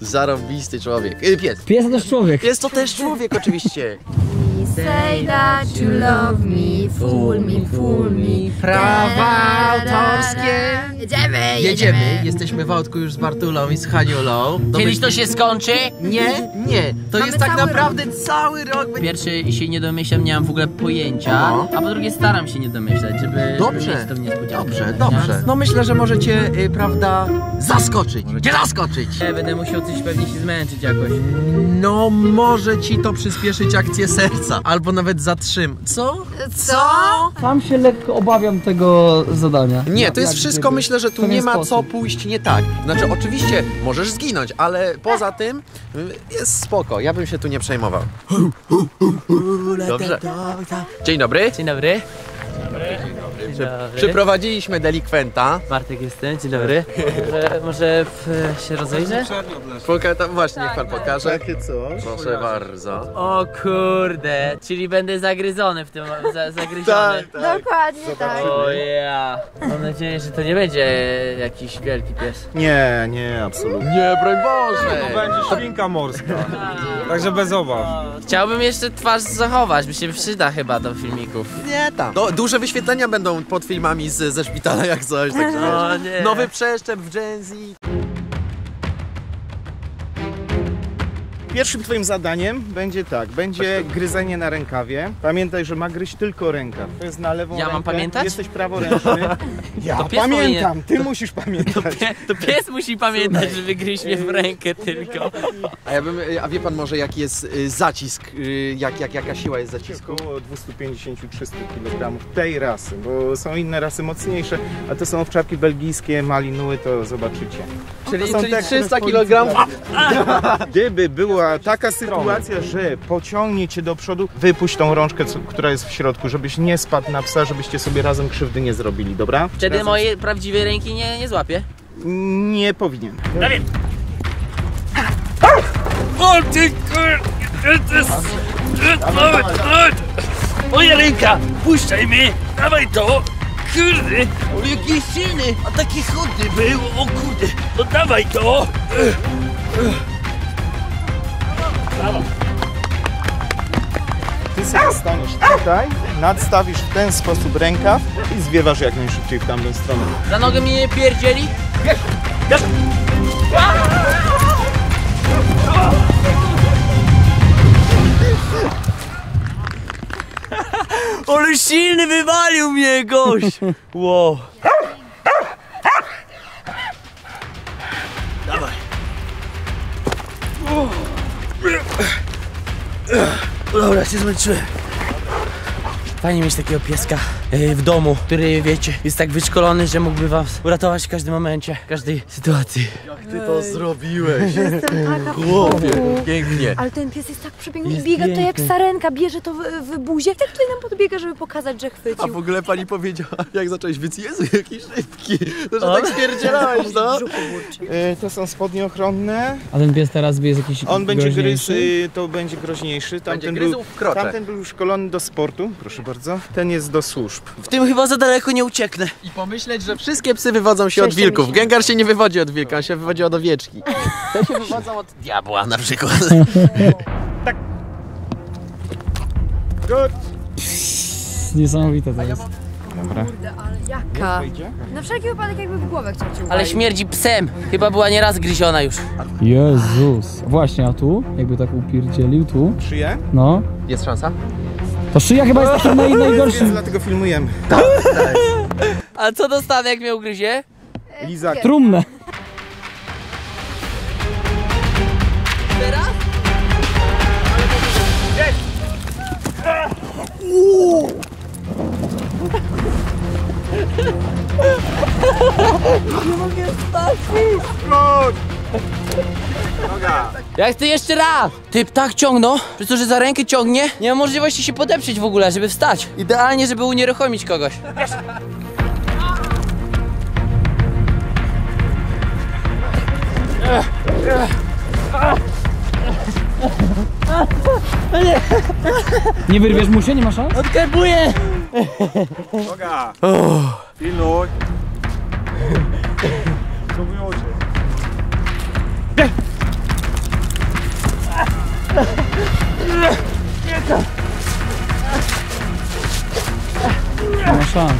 Zarobisty człowiek. Y, Pies. Pies to też człowiek. Jest to też człowiek oczywiście. Say that you love me, fool me, fool me. Prawa autorskie. Jedziemy, Jedziemy. Jesteśmy w autku już z Bartulą i z Haniulą. Kiedyś to się skończy? Nie, nie. To Mamy jest tak cały naprawdę cały rok. Po pierwsze się nie domyślam, nie mam w ogóle pojęcia, a po drugie staram się nie domyślać, żeby Dobrze. żeby to niespodzianka. Dobrze, dobrze. No myślę, że możecie, y, prawda, zaskoczyć. Gdzie zaskoczyć? Ja będę musiał coś pewnie się zmęczyć jakoś. No może ci to przyspieszyć akcję serca. Albo nawet zatrzym. Co? Co? Sam się lekko obawiam tego zadania. Nie, to jest wszystko, myślę, że tu nie ma co pójść nie tak. Znaczy, oczywiście możesz zginąć, ale poza tym y, jest spoko. Ja bym się tu nie przejmował. Dobrze. Dzień dobry. Dzień dobry. Przy, przyprowadziliśmy delikwenta. Bartek jestem, dzień dobry. Może, może w, się rozejrzę? Poka tam właśnie, niech pan pokaże. Takie coś. Proszę bardzo. O kurde, czyli będę zagryzony w tym, za, zagryziony. Tak, Dokładnie tak. O ja. Mam nadzieję, że to nie będzie jakiś wielki pies. Nie, nie, absolutnie. Nie, broń Boże. To będzie świnka morska. Także bez obaw. Chciałbym jeszcze twarz zachować, mi się przyda chyba do filmików. Nie tam. Do, duże wyświetlenia będą pod filmami z, ze szpitala jak coś. Także O wiesz. nie. Nowy przeszczep w Gen Z. Pierwszym twoim zadaniem będzie tak, będzie gryzenie na rękawie. Pamiętaj, że ma gryźć tylko rękaw. To jest na lewą Ja mam rękę. pamiętać? Jesteś praworęczny. Ja To pies pamiętam, powinien- ty musisz pamiętać. To pies musi pamiętać, żeby gryźć mnie w rękę tylko. A ja bym, a wie pan może jaki jest y, zacisk, y, jak, jak, jaka siła jest zacisku? Około 250-300 kg tej rasy, bo są inne rasy mocniejsze, a to są owczarki belgijskie, malinuły, to zobaczycie. Czyli, To są czyli te, które 300 w policji- kg. Gdyby była taka sytuacja, że pociągnie cię do przodu, wypuść tą rączkę, co- która jest w środku, żebyś nie spadł na psa, żebyście sobie razem krzywdy nie zrobili, dobra? Wtedy razem... mojej prawdziwej ręki nie, nie złapie. Nie powinien. O ty kur... Nawet, nawet... Moja ręka! Puszczaj mnie! Dawaj to! Kurde! On jaki silny! A taki chudny był! O kurde! No dawaj to! Brawo! Ty sobie staniesz tutaj, nadstawisz w ten sposób rękaw i zwiewasz jak najszybciej w tamtą stronę. Za nogę mnie nie pierdzieli? Ale silny wywalił mnie gość! Wow. Dobra, się zmęczyłem. Fajnie mieć takiego pieska w domu, który wiecie, jest tak wyszkolony, że mógłby was uratować w każdym momencie, w każdej sytuacji. Ty to zrobiłeś. Jestem taka w Chłopie, szoku. pięknie. Ale ten pies jest tak przepiękny i Jest biega to jak piękny. sarenka, bierze to w, w buzie. Tak tutaj nam podbiega, żeby pokazać, że chwycił. A w ogóle pani powiedziała, jak zacząłeś wyc, Jezu, jaki szybki. To, że tak spierdzielałeś, no. E, To są spodnie ochronne. A ten pies teraz jest jakiś On będzie gryzł, groźniejszy? y, to będzie groźniejszy. Tamten gryzł był, w krocze. Tamten był szkolony do sportu, proszę bardzo. Ten jest do służb. W tym chyba za daleko nie ucieknę. I pomyśleć, że wszystkie psy wywodzą się od wilków. Gengar się nie wywodzi od wilka, on się wywodzi od owieczki. Te się wywodzą od diabła na przykład. Good. Niesamowite to jest. Dobra. Ale jaka? Na wszelki wypadek jakby w głowę chciał cię Ale śmierdzi psem. Chyba była nieraz gryziona już. Jezus. Właśnie, a tu? Jakby tak upierdzielił tu? Szyję? No. Jest szansa? To szyja chyba jest takim naj, najgorszym. dlatego filmujemy. Tak, tak. A co dostanę, jak mnie ugryzie? E, Lizak. Trumnę. Teraz? Nie mogę wstać! Ja chcę jeszcze raz! Typ tak ciągnął, przez to, że za rękę ciągnie, nie ma możliwości się podeprzeć w ogóle, żeby wstać. Idealnie, żeby unieruchomić kogoś. Nie wyrwiesz mu się, nie ma szans? Odkarbuję! Uwaga! Pilnuj! Próbują Nie ma szans.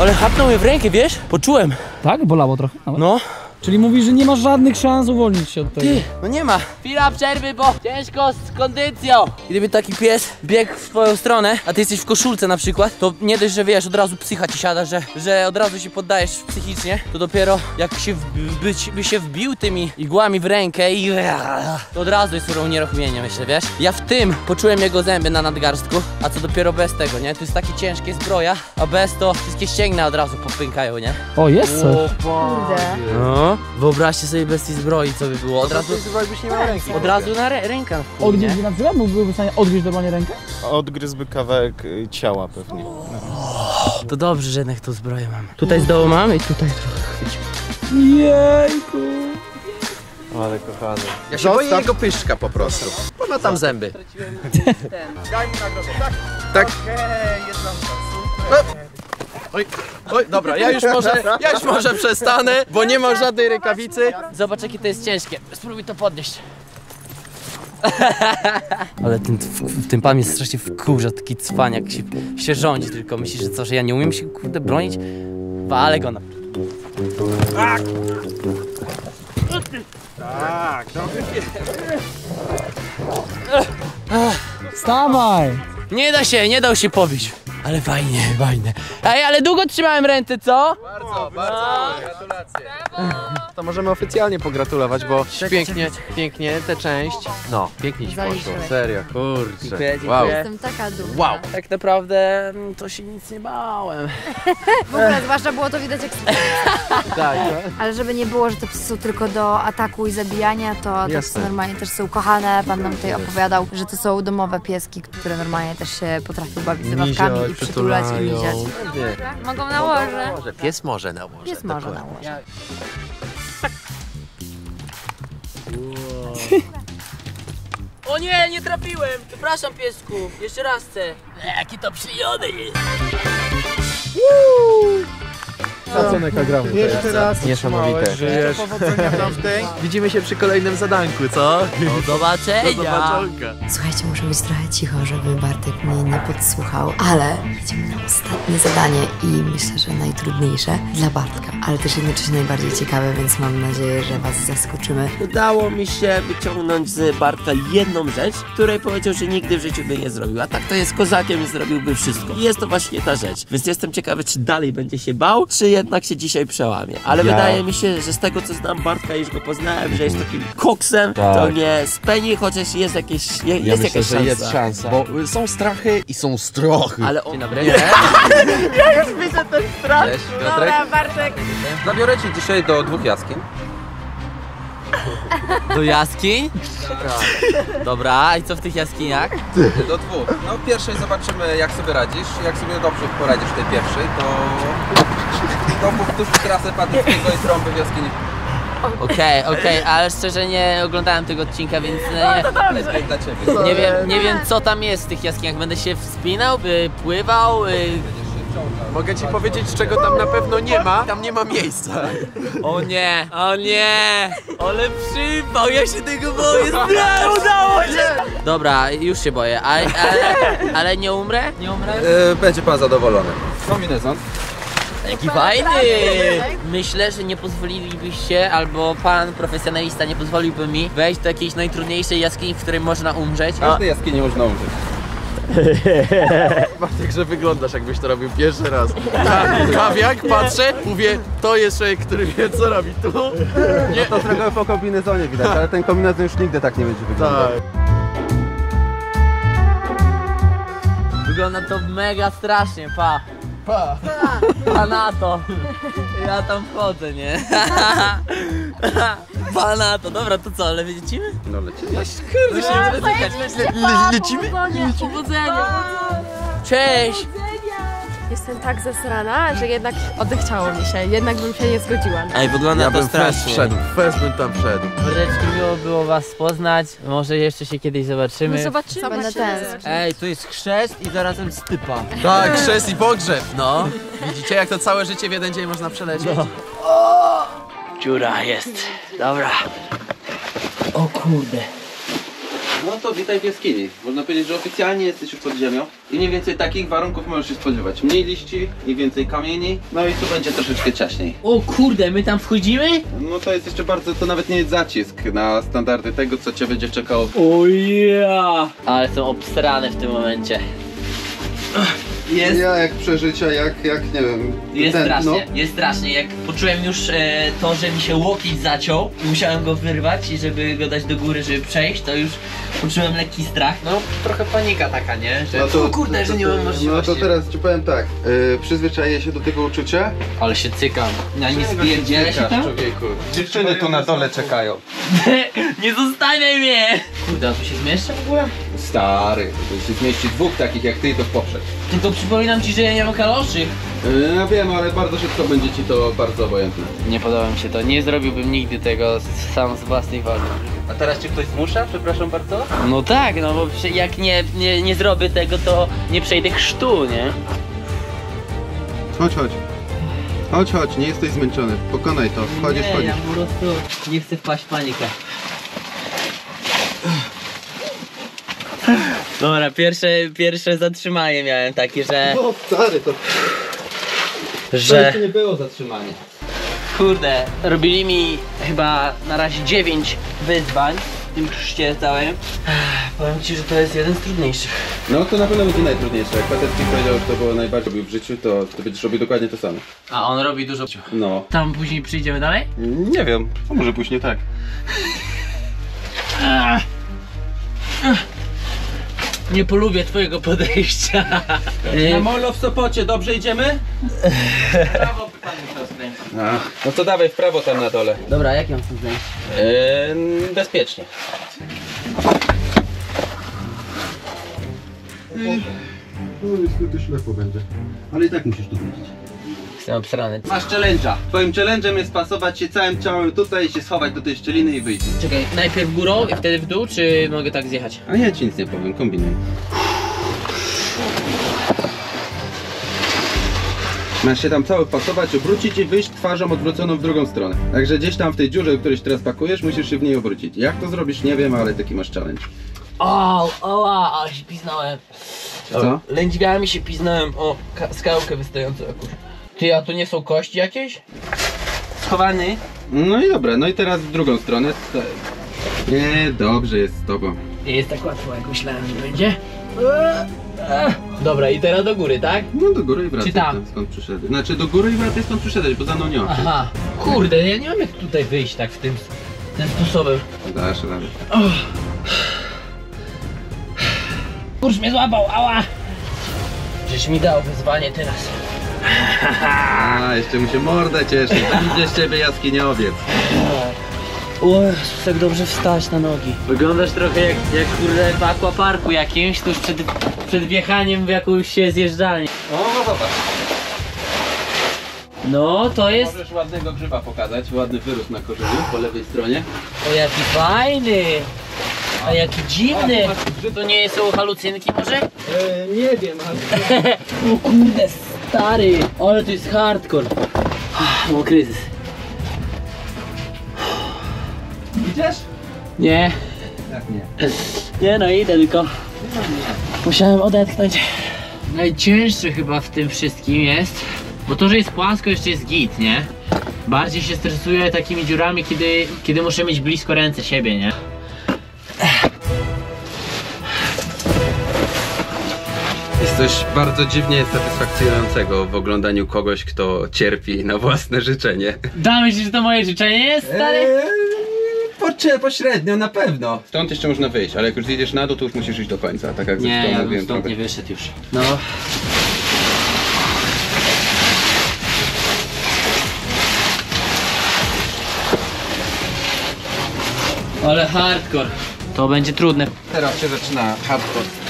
Ale chapnął mnie w rękę, wiesz? Poczułem. Tak? Bolało trochę? Nawet? No. Czyli mówisz, że nie ma żadnych szans uwolnić się od tego. Ty, no nie ma. Chwila przerwy, bo ciężko z kondycją. Gdyby taki pies biegł w twoją stronę, a ty jesteś w koszulce na przykład, to nie dość, że wiesz, od razu psycha ci siada, że, że od razu się poddajesz psychicznie, to dopiero jak się w, być, by się wbił tymi igłami w rękę i to od razu jest unieruchomienie, myślę, wiesz? Ja w tym poczułem jego zęby na nadgarstku, a co dopiero bez tego, nie? To jest takie ciężkie zbroja, a bez to wszystkie ścięgna od razu popękają, nie? O, jest coś. Kurde. No, wyobraźcie sobie bez tej zbroi, co by było. Od razu, byś nie miał ręki. od razu na rę rękę. w pół, nie? Odgryźby na przykład? Byłby w stanie odgryźć normalnie rękę? Odgryzłby kawałek y, ciała pewnie. To dobrze, że jednak tą zbroję mam. Tutaj z dołu mam i tutaj trochę chwycił. Jejku. Ale kochany. Ja się boję jego pyszczka po prostu. Bo ma tam zęby. Daj mu nagrodę, tak? Tak. Okej, jedna super. Oj, oj, dobra, ja już może, ja już może przestanę, bo nie ma żadnej rękawicy. Zobacz jakie to jest ciężkie. Spróbuj to podnieść. Ale ten, w- ten pan mnie strasznie wkurza, taki cwaniak się, się rządzi, tylko myśli, że co, że ja nie umiem się kurde bronić? Walę go na... Tak, dobry pies. Wstawaj! Nie da się, nie dał się pobić. Ale fajnie, fajne. Ej, ale długo trzymałem ręce, co? Bardzo, bardzo, gratulacje. To możemy oficjalnie pogratulować, bo pięknie, pięknie tę część. No, pięknie ci poszło, Zaliczyłeś. serio, kurczę. Dziękuję, dziękuję. Wow. Jestem taka dumna. Wow. Tak naprawdę mm, to się nic nie bałem. W ogóle, zwłaszcza było to widać jak Tak, Ale żeby nie było, że te psy są tylko do ataku i zabijania, to te Jasne. psy normalnie też są kochane. Pan nam tutaj opowiadał, że to są domowe pieski, które normalnie też się potrafią bawić zabawkami i przytulać i miziać. Mogą na łoże. Może, pies może na łoże. Pies może na łoże. O nie, nie trafiłem! Przepraszam piesku, jeszcze raz chcę. Jaki to przyjony jest. Szacunek ogromny. to Jeszcze jest. raz Niesamowite. Powodzenia. Widzimy się przy kolejnym zadanku, co? Do zobaczenia! Do zobaczonka. Słuchajcie, muszę być trochę cicho, żeby Bartek mnie nie podsłuchał, ale idziemy ostatnie zadanie i myślę, że najtrudniejsze dla Bartka, ale też jednocześnie najbardziej ciekawe, więc mam nadzieję, że Was zaskoczymy. Udało mi się wyciągnąć z Bartka jedną rzecz, której powiedział, że nigdy w życiu by nie zrobił. A tak to jest kozakiem i zrobiłby wszystko. I jest to właśnie ta rzecz. Więc jestem ciekawy, czy dalej będzie się bał, czy jednak się dzisiaj przełamie. Ale Ja- wydaje mi się, że z tego co znam Bartka, już go poznałem, że jest takim koksem, Tak. to nie speni, chociaż jest jakieś, je, jest Ja myślę, jakaś że szansa. jest szansa, bo są strachy i są strochy. Ale on... Dzień dobry. ja już widzę ten strach. Cześć, Piotrek. Bartek. Zabiorę cię dzisiaj do dwóch jaskiń. Do jaskiń? Dobra, i co w tych jaskiniach? Do dwóch. No pierwszej zobaczymy jak sobie radzisz. Jak sobie dobrze poradzisz w tej pierwszej, to... To powtórz trasę Patryckiego i trąby w jaskini. Okej, okej, ale szczerze nie oglądałem tego odcinka, więc nie, nie, wiem, nie wiem co tam jest w tych jaskiniach. Będę się wspinał, y, pływał, y, Mogę ci powiedzieć, czego tam na pewno nie ma. Tam nie ma miejsca. O nie, o nie, ale przypał, ja się tego boję, strach, udało się! Dobra, już się boję, a, ale, ale nie umrę? Nie umrę? E, będzie pan zadowolony. Kombinezon. Jaki fajny! Myślę, że nie pozwolilibyście, albo pan profesjonalista nie pozwoliłby mi wejść do jakiejś najtrudniejszej jaskini, w której można umrzeć. W każdej jaskini można umrzeć. Bartek, że wyglądasz jakbyś to robił pierwszy raz. Ja, kawiak, patrzę, mówię, to jest człowiek, który wie co robi tu. Nie. To trochę po kombinezonie widać, ale ten kombinezon już nigdy tak nie będzie wyglądał. Tak. Wygląda to mega strasznie, pa. Pa. Pa na to. Ja tam wchodzę, nie? Pa na to. Dobra, to co, ale lecimy? No lecimy. Kurde, się nie dotykać. Le- Lecimy? Powodzenia. Cześć! Jestem tak zesrana, że jednak odechciało mi się. Jednak bym się nie zgodziła. Ej, wygląda Ja to bym fest strasznie. wszedł, fest bym tam wszedł. Mordeczki, miło było was poznać. Może jeszcze się kiedyś zobaczymy. No zobaczymy. Będę tęsknić. Ej, tu jest chrzest i zarazem stypa. Tak, chrzest i pogrzeb, no. Widzicie, jak to całe życie w jeden dzień można przelecieć? Dziura jest. Dobra. O kurde. No to witaj w jaskini. Można powiedzieć, że oficjalnie jesteś już pod ziemią i mniej więcej takich warunków możesz się spodziewać. Mniej liści, mniej więcej kamieni, no i tu będzie troszeczkę ciaśniej. O kurde, my tam wchodzimy? No to jest jeszcze bardzo, to nawet nie jest zacisk na standardy tego, co cię będzie czekało. O ja! Ale są obsrane w tym momencie. Jest. Ja jak przeżycia, jak, jak nie wiem, Jest ten, strasznie, no. jest strasznie. Jak poczułem już e, to, że mi się łokieć zaciął i musiałem go wyrwać i żeby go dać do góry, żeby przejść, to już poczułem lekki strach. No, trochę panika taka, nie? Że No to, o kurde, że nie mam No możliwości. to teraz ci powiem tak, yy, przyzwyczaję się do tego uczucia. Ale się cykam. Ja nie spierdzielę się tam? człowieku. Dziewczyny tu na dole czekają. nie zostawiaj mnie! Kurde, a tu się zmieszczę w ogóle? Stary, to się zmieści dwóch takich jak ty, to w poprzek. Tylko przypominam ci, że ja nie mam kaloszy. Yy, ja wiem, ale bardzo szybko będzie ci to bardzo obojętne. Nie podoba mi się to. Nie zrobiłbym nigdy tego sam z własnej woli. A teraz cię ktoś zmusza, przepraszam bardzo? No tak, no bo jak nie, nie, nie zrobię tego, to nie przejdę chrztu, nie? Chodź, chodź. Chodź, chodź, nie jesteś zmęczony. Pokonaj to. Wchodzisz, nie, wchodzisz. ja po prostu nie chcę wpaść w panikę. Dobra, pierwsze, pierwsze zatrzymanie miałem takie, że... No stary, to... że... nie było zatrzymanie. Kurde, robili mi chyba na razie 9 wyzwań w tym chrzcie całym. Ech, Powiem ci, że to jest jeden z trudniejszych. No to na pewno będzie najtrudniejsze. Jak Patecki powiedział, że to było najbardziej robił w życiu, to ty będziesz robił dokładnie to samo. A on robi dużo... No. Tam później przyjdziemy dalej? Nie wiem, a może później tak. Ach. Ach. Nie polubię twojego podejścia. Na molo w Sopocie, dobrze idziemy? Prawo pan musiał skręcić. A, no to dawaj w prawo tam na dole. Dobra, jak ją chcę znaleźć? Eee, bezpiecznie. No niestety ślepo będzie. Ale i tak musisz tu wejść. Jestem obsrany. Masz challenge'a. Twoim challenge'em jest pasować się całym ciałem tutaj, się schować do tej szczeliny i wyjść. Czekaj, najpierw górą i wtedy w dół, czy mogę tak zjechać? A ja ci nic nie powiem, kombinuj. Masz się tam cały pasować, obrócić i wyjść twarzą odwróconą w drugą stronę. Także gdzieś tam w tej dziurze, w której się teraz pakujesz, musisz się w niej obrócić. Jak to zrobisz, nie wiem, ale taki masz challenge. O, oła, ale się piznąłem. Co? Lędźwiami się piznąłem o ka- skałkę wystającą jakąś. Ty, a to nie są kości jakieś? Schowany? No i dobra, no i teraz w drugą stronę. Nie, dobrze jest z tobą. Nie jest tak łatwo, jak myślałem, że będzie. Dobra, i teraz do góry, tak? No do góry i wracaj Czy tam? tam, skąd przyszedłeś. Znaczy do góry i wracaj skąd przyszedłeś, bo za mną nie ma. Aha. Kurde, ja nie wiem jak tutaj wyjść tak w tym, tym sposobem. Dasz radę. Kurz mnie złapał, ała! Żeś mi dał wyzwanie teraz. A, jeszcze mu się mordę cieszy. Idzie z ciebie jaskiniowiec. Jezus, jak dobrze wstać na nogi. Wyglądasz trochę jak, jak kurde w aquaparku jakimś, tuż przed, przed wjechaniem w jakąś zjeżdżalnię. O, no zobacz. No, to jest... Możesz ładnego grzyba pokazać, ładny wyrósł na korzeniu po lewej stronie. O, jaki fajny! A jaki dziwny! To nie są halucynki może? Eee, nie wiem, ale... o kurde, stary! Ale to jest hardcore. Mam kryzys. Idziesz? Nie. Jak nie? Nie no, idę tylko. Musiałem odetchnąć. Najcięższe chyba w tym wszystkim jest, bo to, że jest płasko jeszcze jest git, nie? Bardziej się stresuję takimi dziurami, kiedy, kiedy muszę mieć blisko ręce siebie, nie? Jest coś bardzo dziwnie satysfakcjonującego w oglądaniu kogoś, kto cierpi na własne życzenie. Damy ci, że to moje życzenie jest, stary? Eee, pośrednio, na pewno. Stąd jeszcze można wyjść, ale jak już zjedziesz na dół, to już musisz iść do końca, tak jak Nie, ja bym stąd nie wyszedł już. No. Ale hardcore. To będzie trudne. Teraz się zaczyna hardcore.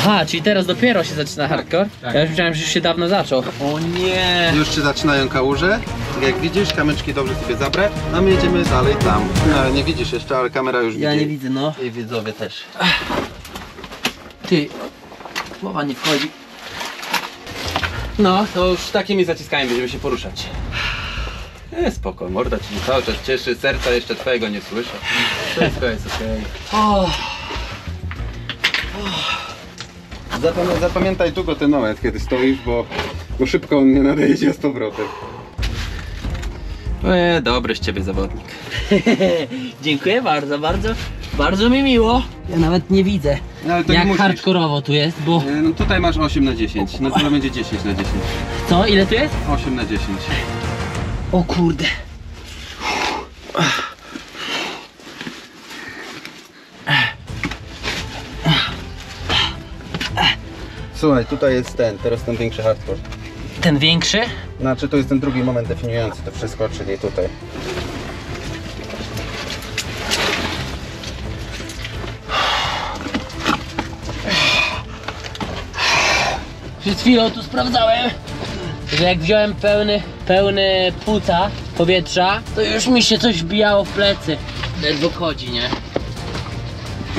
Aha, czyli teraz dopiero się zaczyna hardcore? Ja już myślałem, że już się dawno zaczął. O nie! Już się zaczynają kałuże. Tak jak widzisz, kamyczki dobrze sobie zabrać, a my jedziemy dalej tam. No, nie widzisz jeszcze, ale kamera już Ja widzi. nie widzę, no. I widzowie też. Ty, głowa nie wchodzi. No, to już takimi zaciskami będziemy się poruszać. E, spoko, morda ci cały czas cieszy, serca jeszcze twojego nie słyszę. Wszystko jest okej. O, Zapam- zapamiętaj długo ten moment, kiedy stoisz, bo, bo szybko on nie nadejdzie z powrotem. E, dobry z ciebie zawodnik. Dziękuję bardzo, bardzo, bardzo mi miło. Ja nawet nie widzę, No, ale to jak musisz. hardkorowo tu jest, bo... E, No tutaj masz 8 na 10, no to będzie 10 na 10. Co, ile tu jest? 8 na 10. O kurde. Słuchaj, tutaj jest ten, teraz ten większy hardcore. Ten większy? Znaczy to jest ten drugi moment definiujący to wszystko, czyli tutaj. Przed chwilą tu sprawdzałem, że jak wziąłem pełny, pełny płuca powietrza, to już mi się coś wbijało w plecy. Ledwo chodzi, nie?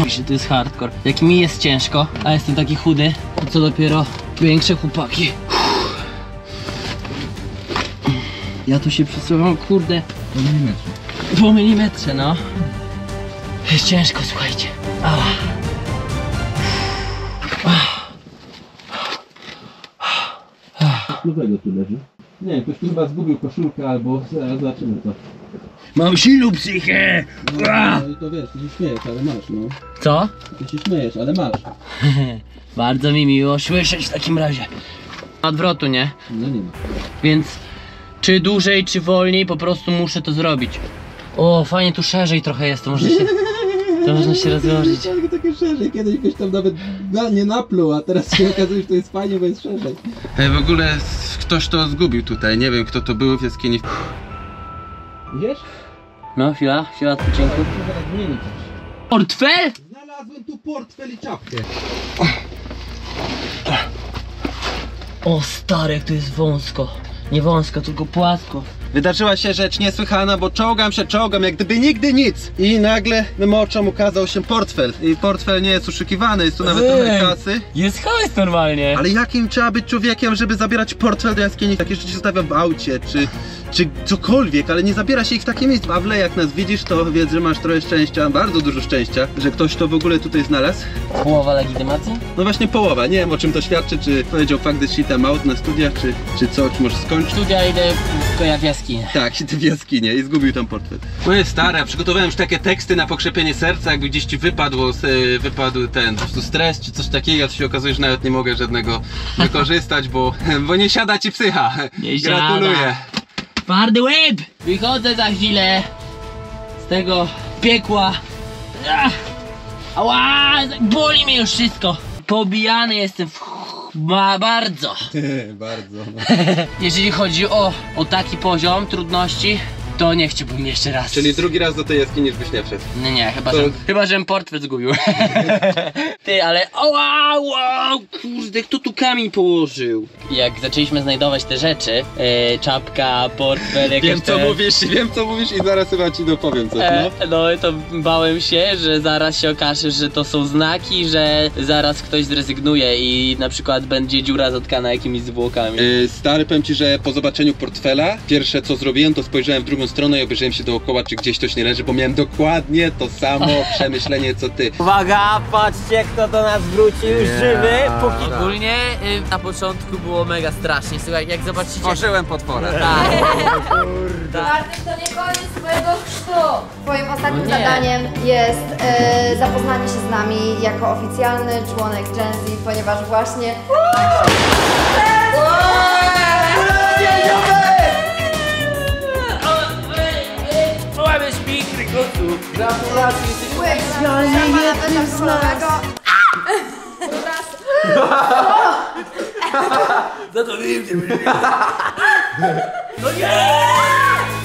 Że to jest hardcore. Jak mi jest ciężko, a jestem taki chudy, to co dopiero większe chłopaki. Ja tu się przesuwam, kurde. Po milimetrze. Po milimetrze, no. Jest ciężko, słuchajcie. Ała. Nowego tu leży. Nie, ktoś tu chyba zgubił koszulkę albo zaraz zobaczymy to. Mam silną psychę! Ua! No to wiesz, ty się śmiejesz, ale masz, no. Co? Ty się śmiejesz, ale masz. Bardzo mi miło słyszeć w takim razie. Odwrotu, nie? No nie ma. Więc czy dłużej, czy wolniej, po prostu muszę to zrobić. O, fajnie tu szerzej trochę jest, to można się, to można się rozłożyć. Ale takie szerzej, kiedyś byś tam nawet na, nie napluł, a teraz się okazuje, że to jest fajnie, bo jest szerzej. w ogóle ktoś to zgubił tutaj, nie wiem kto to był w jaskini. Wiesz? No, chwila, chwila zmienić. Portfel? Znalazłem tu portfel i czapkę. O stary, jak tu jest wąsko. Nie wąsko, tylko płasko. Wydarzyła się rzecz niesłychana, bo czołgam się, czołgam, jak gdyby nigdy nic. I nagle mym oczom ukazał się portfel. I portfel nie jest oszukiwany, jest tu nawet trochę Ej, kasy. Jest hajs normalnie. Ale jakim trzeba być człowiekiem, żeby zabierać portfel do jaskini? Takie rzeczy się zostawia w aucie, czy, czy cokolwiek, ale nie zabiera się ich w takie miejsce. Pawle, jak nas widzisz, to wiedz, że masz trochę szczęścia, bardzo dużo szczęścia, że ktoś to w ogóle tutaj znalazł. Połowa legitymacji? No właśnie połowa, nie wiem o czym to świadczy, czy powiedział fakt that shit I'm out na studiach, czy, czy co, czy może skończyć. Studia idę w jaskinię. Tak, idę w jaskinię i zgubił tam portfel. Moje stare, przygotowałem już takie teksty na pokrzepienie serca, jakby gdzieś ci wypadło, e, wypadł ten po prostu stres czy coś takiego, a to się okazuje, że nawet nie mogę żadnego wykorzystać, bo, bo nie siada ci psycha. Nie Gratuluję. siada. Twardy łeb! Wychodzę za chwilę z tego piekła. Ach, Ała! Boli mnie już wszystko. Pobijany jestem w ma bardzo. Bardzo. No. Jeżeli chodzi o, o taki poziom trudności, to nie chciałbym jeszcze raz. Czyli drugi raz do tej jaskini byś nie wszedł. Nie, nie, chyba, To- że, chyba żebym portfel zgubił. Ty, ale oła, wow, kurde, kto tu kamień położył? Jak zaczęliśmy znajdować te rzeczy, e, czapka, portfel, jakieś Wiem co te... mówisz, wiem co mówisz i zaraz chyba ci dopowiem coś, E, no. no to bałem się, że zaraz się okaże, że to są znaki, że zaraz ktoś zrezygnuje i na przykład będzie dziura zatkana jakimiś zwłokami. Yy, Stary, powiem ci, że po zobaczeniu portfela, pierwsze co zrobiłem, to spojrzałem w drugą stronę i obejrzałem się dookoła, czy gdzieś coś nie leży, bo miałem dokładnie to samo przemyślenie co ty. Uwaga, patrzcie kto do nas wrócił żywy. Póki... Ogólnie y, na początku było mega strasznie, słuchaj, jak zobaczycie... Stworzyłem potwora. Tak. Bartek, to nie koniec twojego chrztu. Twoim ostatnim No nie. zadaniem jest e, zapoznanie się z nami jako oficjalny członek Gen Z, ponieważ właśnie... Łamiesz piękny kocu! Gratulacje, Byłeś specjalnie jednym z nas. Za to wiem, No nie!